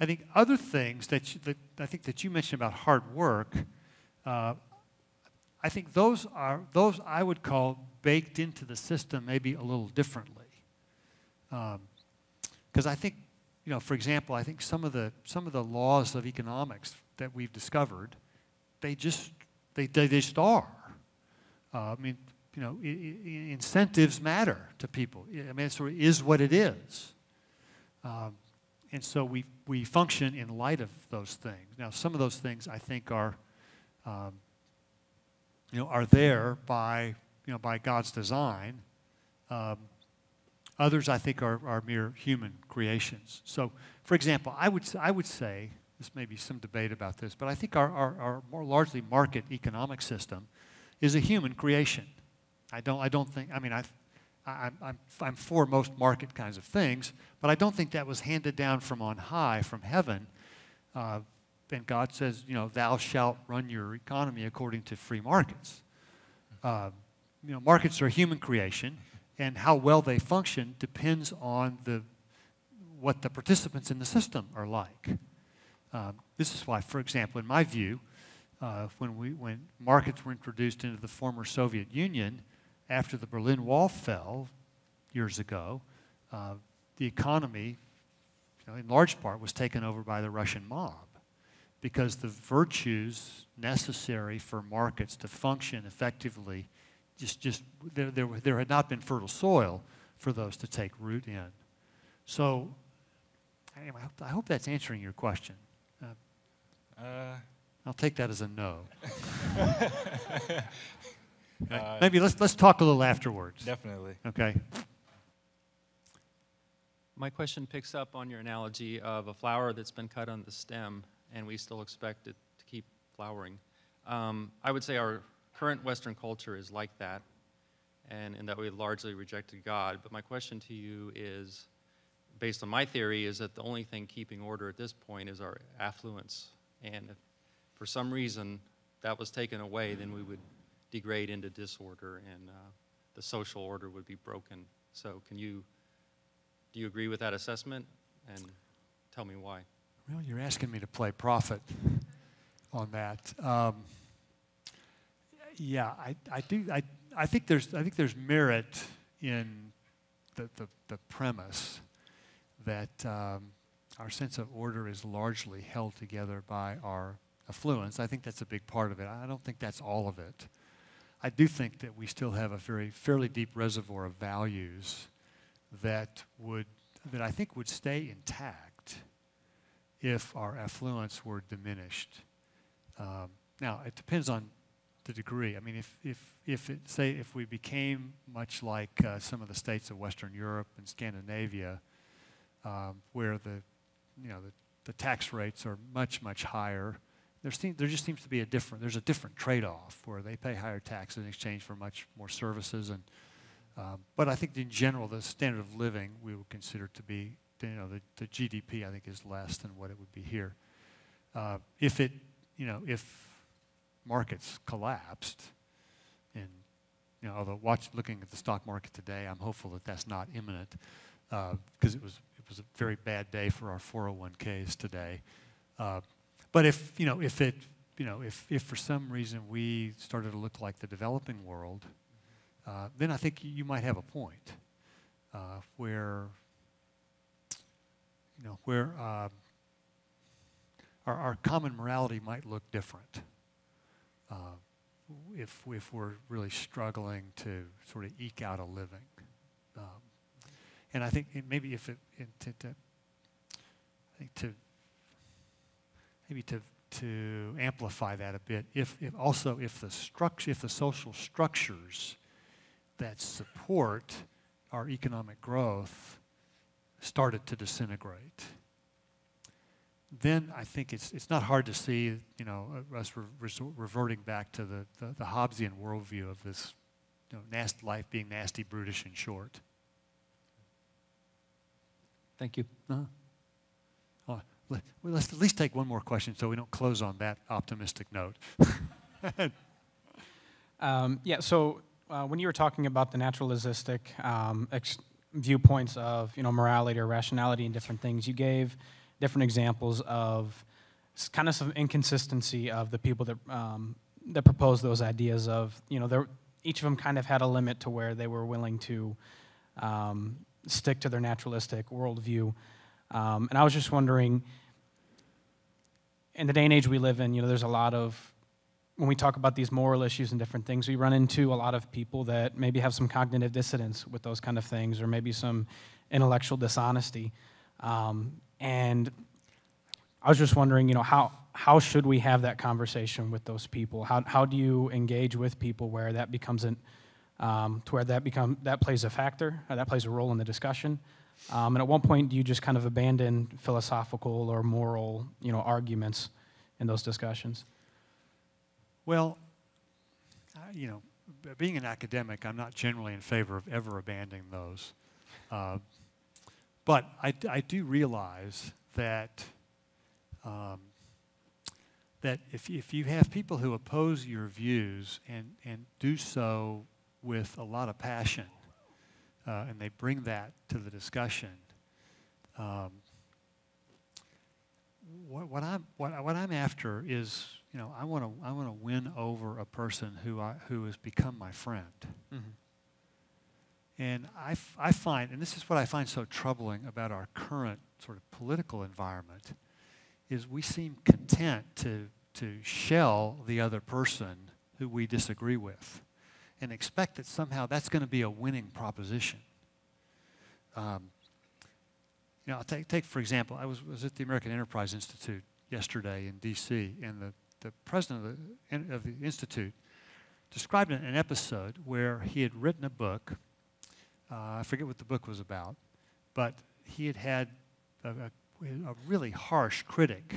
I think other things that, you, that I think that you mentioned about hard work, uh, I think those are those I would call baked into the system maybe a little differently. Because um, I think, you know, for example, I think some of the some of the laws of economics that we've discovered, they just they, they just are. Uh, I mean, you know, incentives matter to people. I mean, it sort of is what it is. Um, and so we, we function in light of those things. Now, some of those things I think are, um, you know, are there by, you know, by God's design. Um, others I think are, are mere human creations. So, for example, I would, I would say, this may be some debate about this, but I think our, our, our more largely market economic system is a human creation. I don't, I don't think, I mean, I, I, I'm, I'm for most market kinds of things, but I don't think that was handed down from on high, from heaven. Uh, and God says, you know, thou shalt run your economy according to free markets. Uh, you know, markets are human creation, and how well they function depends on the, what the participants in the system are like. Um, this is why, for example, in my view, uh, when, we, when markets were introduced into the former Soviet Union, after the Berlin Wall fell years ago, uh, the economy, you know, in large part, was taken over by the Russian mob because the virtues necessary for markets to function effectively just, just there, there, there had not been fertile soil for those to take root in. So, anyway, I hope that's answering your question. Uh, uh, I'll take that as a no. Uh, Maybe let's, let's talk a little afterwards. Definitely. Okay. My question picks up on your analogy of a flower that's been cut on the stem and we still expect it to keep flowering. Um, I would say our current Western culture is like that, and in that we largely rejected God. But my question to you is based on my theory, is that the only thing keeping order at this point is our affluence. And if for some reason that was taken away, then we would degrade into disorder and uh, the social order would be broken. So can you, do you agree with that assessment? And tell me why. Well, you're asking me to play prophet on that. Um, yeah, I, I do. I, I think there's I think there's merit in the, the, the premise that um, our sense of order is largely held together by our affluence. I think that's a big part of it. I don't think that's all of it. I do think that we still have a very fairly deep reservoir of values that would that I think would stay intact if our affluence were diminished. Um, now it depends on the degree. I mean, if if if it, say if we became much like uh, some of the states of Western Europe and Scandinavia, um, where the you know the, the tax rates are much much higher there, seem, there just seems to be a different, there's a different trade-off where they pay higher taxes in exchange for much more services. And, um, but I think in general, the standard of living we would consider to be, you know, the, the GDP I think is less than what it would be here. Uh, if it, you know, if markets collapsed, and you know, although watch, looking at the stock market today, I'm hopeful that that's not imminent. because it was it was a very bad day for our 401ks today. Uh, but if you know if it you know if if for some reason we started to look like the developing world, uh, then I think you might have a point uh, where you know where uh, our, our common morality might look different. Uh, if, if we're really struggling to sort of eke out a living. Um, and I think maybe if it, it to, to, I think to maybe to to amplify that a bit, if, if also if the structure, if the social structures that support our economic growth started to disintegrate, then I think it's, it's not hard to see, you know, uh, us re- reverting back to the, the, the, Hobbesian worldview of this you know, nasty life being nasty, brutish, and short. Thank you. Uh-huh. Oh, let, well, let's at least take one more question so we don't close on that optimistic note. um, yeah, so uh, when you were talking about the naturalistic um, ex- viewpoints of, you know, morality or rationality and different things, you gave – different examples of kind of some inconsistency of the people that um, that proposed those ideas of you know each of them kind of had a limit to where they were willing to um, stick to their naturalistic worldview. Um, and i was just wondering in the day and age we live in you know there's a lot of when we talk about these moral issues and different things we run into a lot of people that maybe have some cognitive dissonance with those kind of things or maybe some intellectual dishonesty um, and I was just wondering, you know, how, how should we have that conversation with those people? How, how do you engage with people where that becomes an, um, to where that become that plays a factor, that plays a role in the discussion? Um, and at one point, do you just kind of abandon philosophical or moral, you know, arguments in those discussions? Well, you know, being an academic, I'm not generally in favor of ever abandoning those. Uh, but I, I do realize that, um, that if, if you have people who oppose your views and, and do so with a lot of passion, uh, and they bring that to the discussion, um, what, what, I'm, what, what I'm after is, you know, I want to I want to win over a person who I, who has become my friend. Mm-hmm. And I, I find, and this is what I find so troubling about our current sort of political environment, is we seem content to, to shell the other person who we disagree with and expect that somehow that's going to be a winning proposition. Um, you know, I'll take, take for example, I was, was at the American Enterprise Institute yesterday in D.C., and the, the president of the, of the Institute described an episode where he had written a book uh, I forget what the book was about, but he had had a, a, a really harsh critic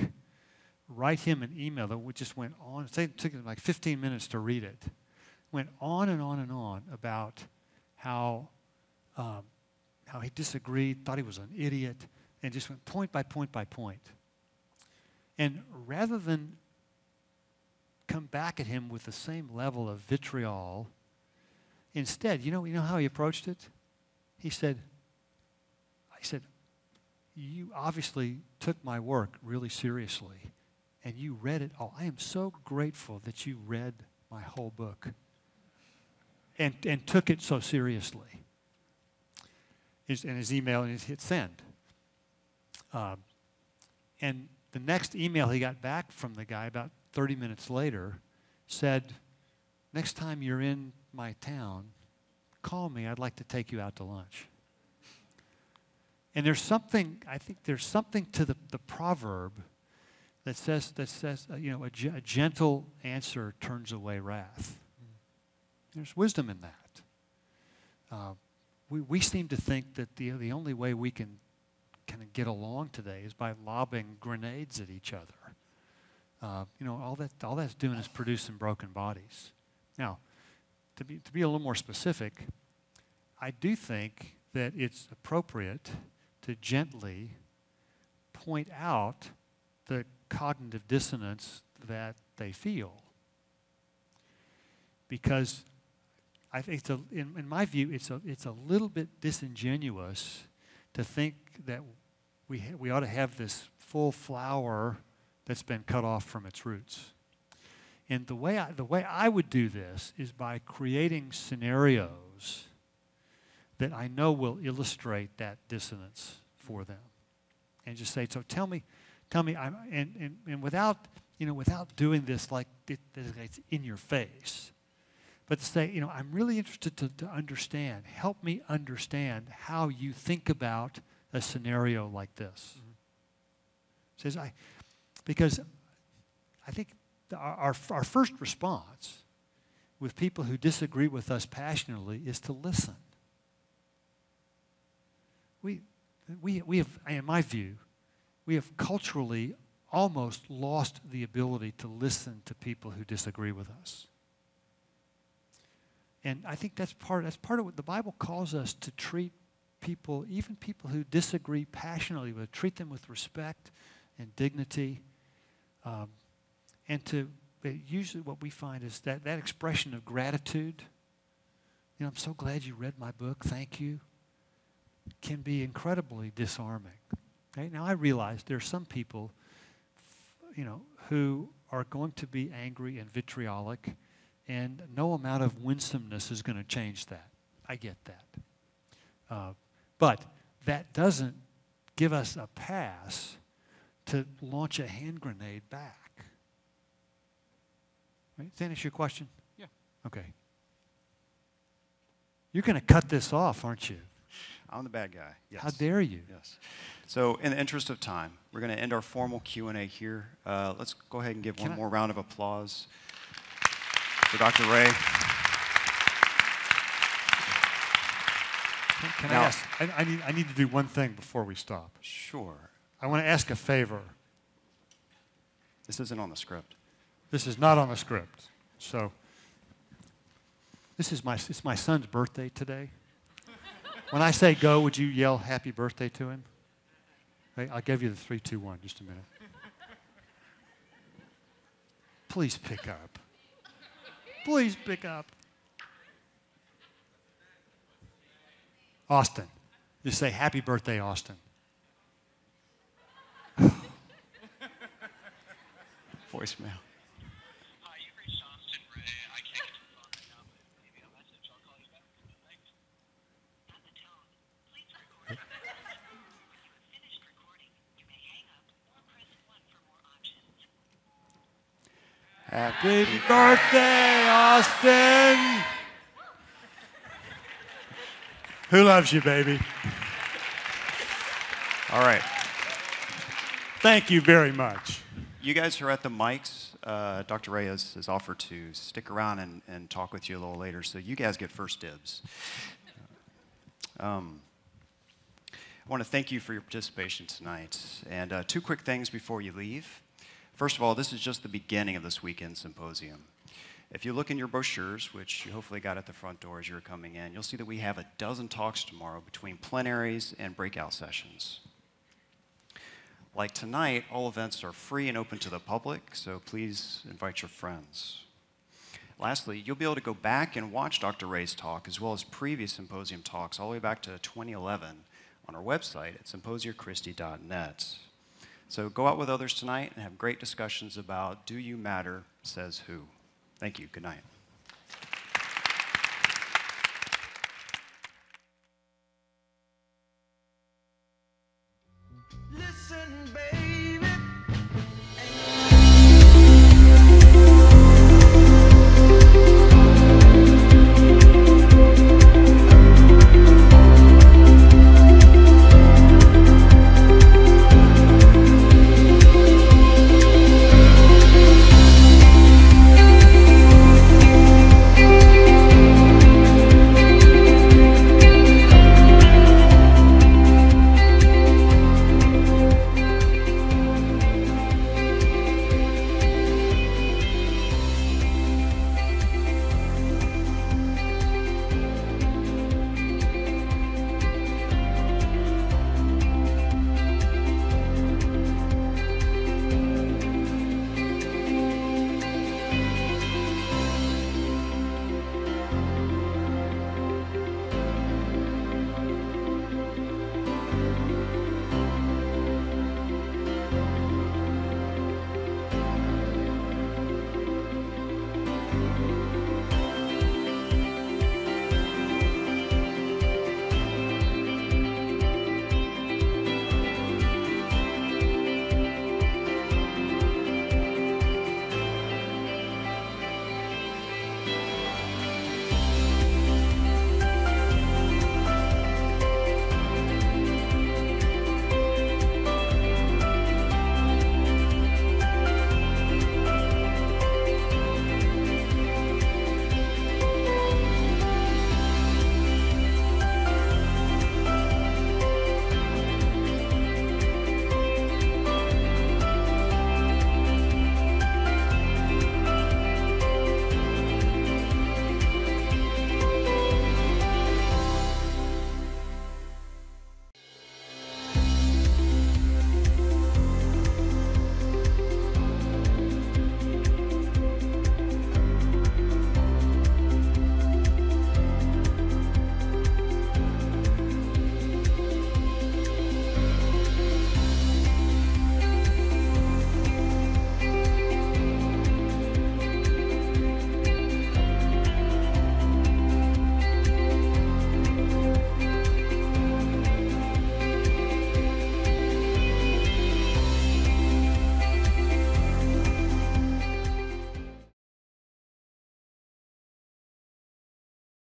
write him an email that just went on. It took him like 15 minutes to read it. Went on and on and on about how um, how he disagreed, thought he was an idiot, and just went point by point by point. And rather than come back at him with the same level of vitriol, instead, you know, you know how he approached it? He said, I said, you obviously took my work really seriously and you read it all. I am so grateful that you read my whole book and, and took it so seriously. His, and his email, and he hit send. Um, and the next email he got back from the guy about 30 minutes later said, Next time you're in my town, call me. I'd like to take you out to lunch. And there's something, I think there's something to the, the proverb that says, that says uh, you know, a, gentle answer turns away wrath. There's wisdom in that. Uh, we, we seem to think that the, the only way we can kind of get along today is by lobbing grenades at each other. Uh, you know, all, that, all that's doing is producing broken bodies. Now, to be, to be a little more specific, I do think that it's appropriate to gently point out the cognitive dissonance that they feel. Because I think, a, in, in my view, it's a, it's a little bit disingenuous to think that we, we ought to have this full flower that's been cut off from its roots. And the way I, the way I would do this is by creating scenarios that I know will illustrate that dissonance for them. And just say, so tell me, tell me, I'm, and, and, and without, you know, without doing this like it, it's in your face, but to say, you know, I'm really interested to, to understand. Help me understand how you think about a scenario like this. Mm-hmm. Says I, because I think our, our, our first response with people who disagree with us passionately is to listen. We, we, we have, in my view, we have culturally almost lost the ability to listen to people who disagree with us. And I think that's part, that's part of what the Bible calls us to treat people, even people who disagree passionately with, treat them with respect and dignity. Um, and to, usually what we find is that, that expression of gratitude, you know, I'm so glad you read my book, thank you, can be incredibly disarming. Okay? Now I realize there are some people, you know, who are going to be angry and vitriolic, and no amount of winsomeness is going to change that. I get that. Uh, but that doesn't give us a pass to launch a hand grenade back. Right? Does that answer your question? Yeah. Okay. You're going to cut this off, aren't you? I'm the bad guy. Yes. How dare you? Yes. So, in the interest of time, we're going to end our formal Q and A here. Uh, let's go ahead and give Can one I- more round of applause for Dr. Rae. Can, can Now- I ask? I, I, need, I need to do one thing before we stop. Sure. I want to ask a favor. This isn't on the script. This is not on the script. So, this is my, it's my son's birthday today. When I say go, would you yell happy birthday to him? Okay, I'll give you the three, two, one. Just a minute. Please pick up. Please pick up. Austin. Just say happy birthday, Austin. Voicemail. Happy birthday, Austin. Who loves you, baby? All right. Thank you very much. You guys are at the mics. Uh, Dr. Rae has, has offered to stick around and, and talk with you a little later, so you guys get first dibs. Um, I want to thank you for your participation tonight. And uh, two quick things before you leave. First of all, this is just the beginning of this weekend symposium. If you look in your brochures, which you hopefully got at the front door as you were coming in, you'll see that we have a dozen talks tomorrow between plenaries and breakout sessions. Like tonight, all events are free and open to the public, so please invite your friends. Lastly, you'll be able to go back and watch Dr. Rae's talk as well as previous symposium talks all the way back to 2011 on our website at symposiachristi.net. So go out with others tonight and have great discussions about Do You Matter, Says Who. Thank you. Good night.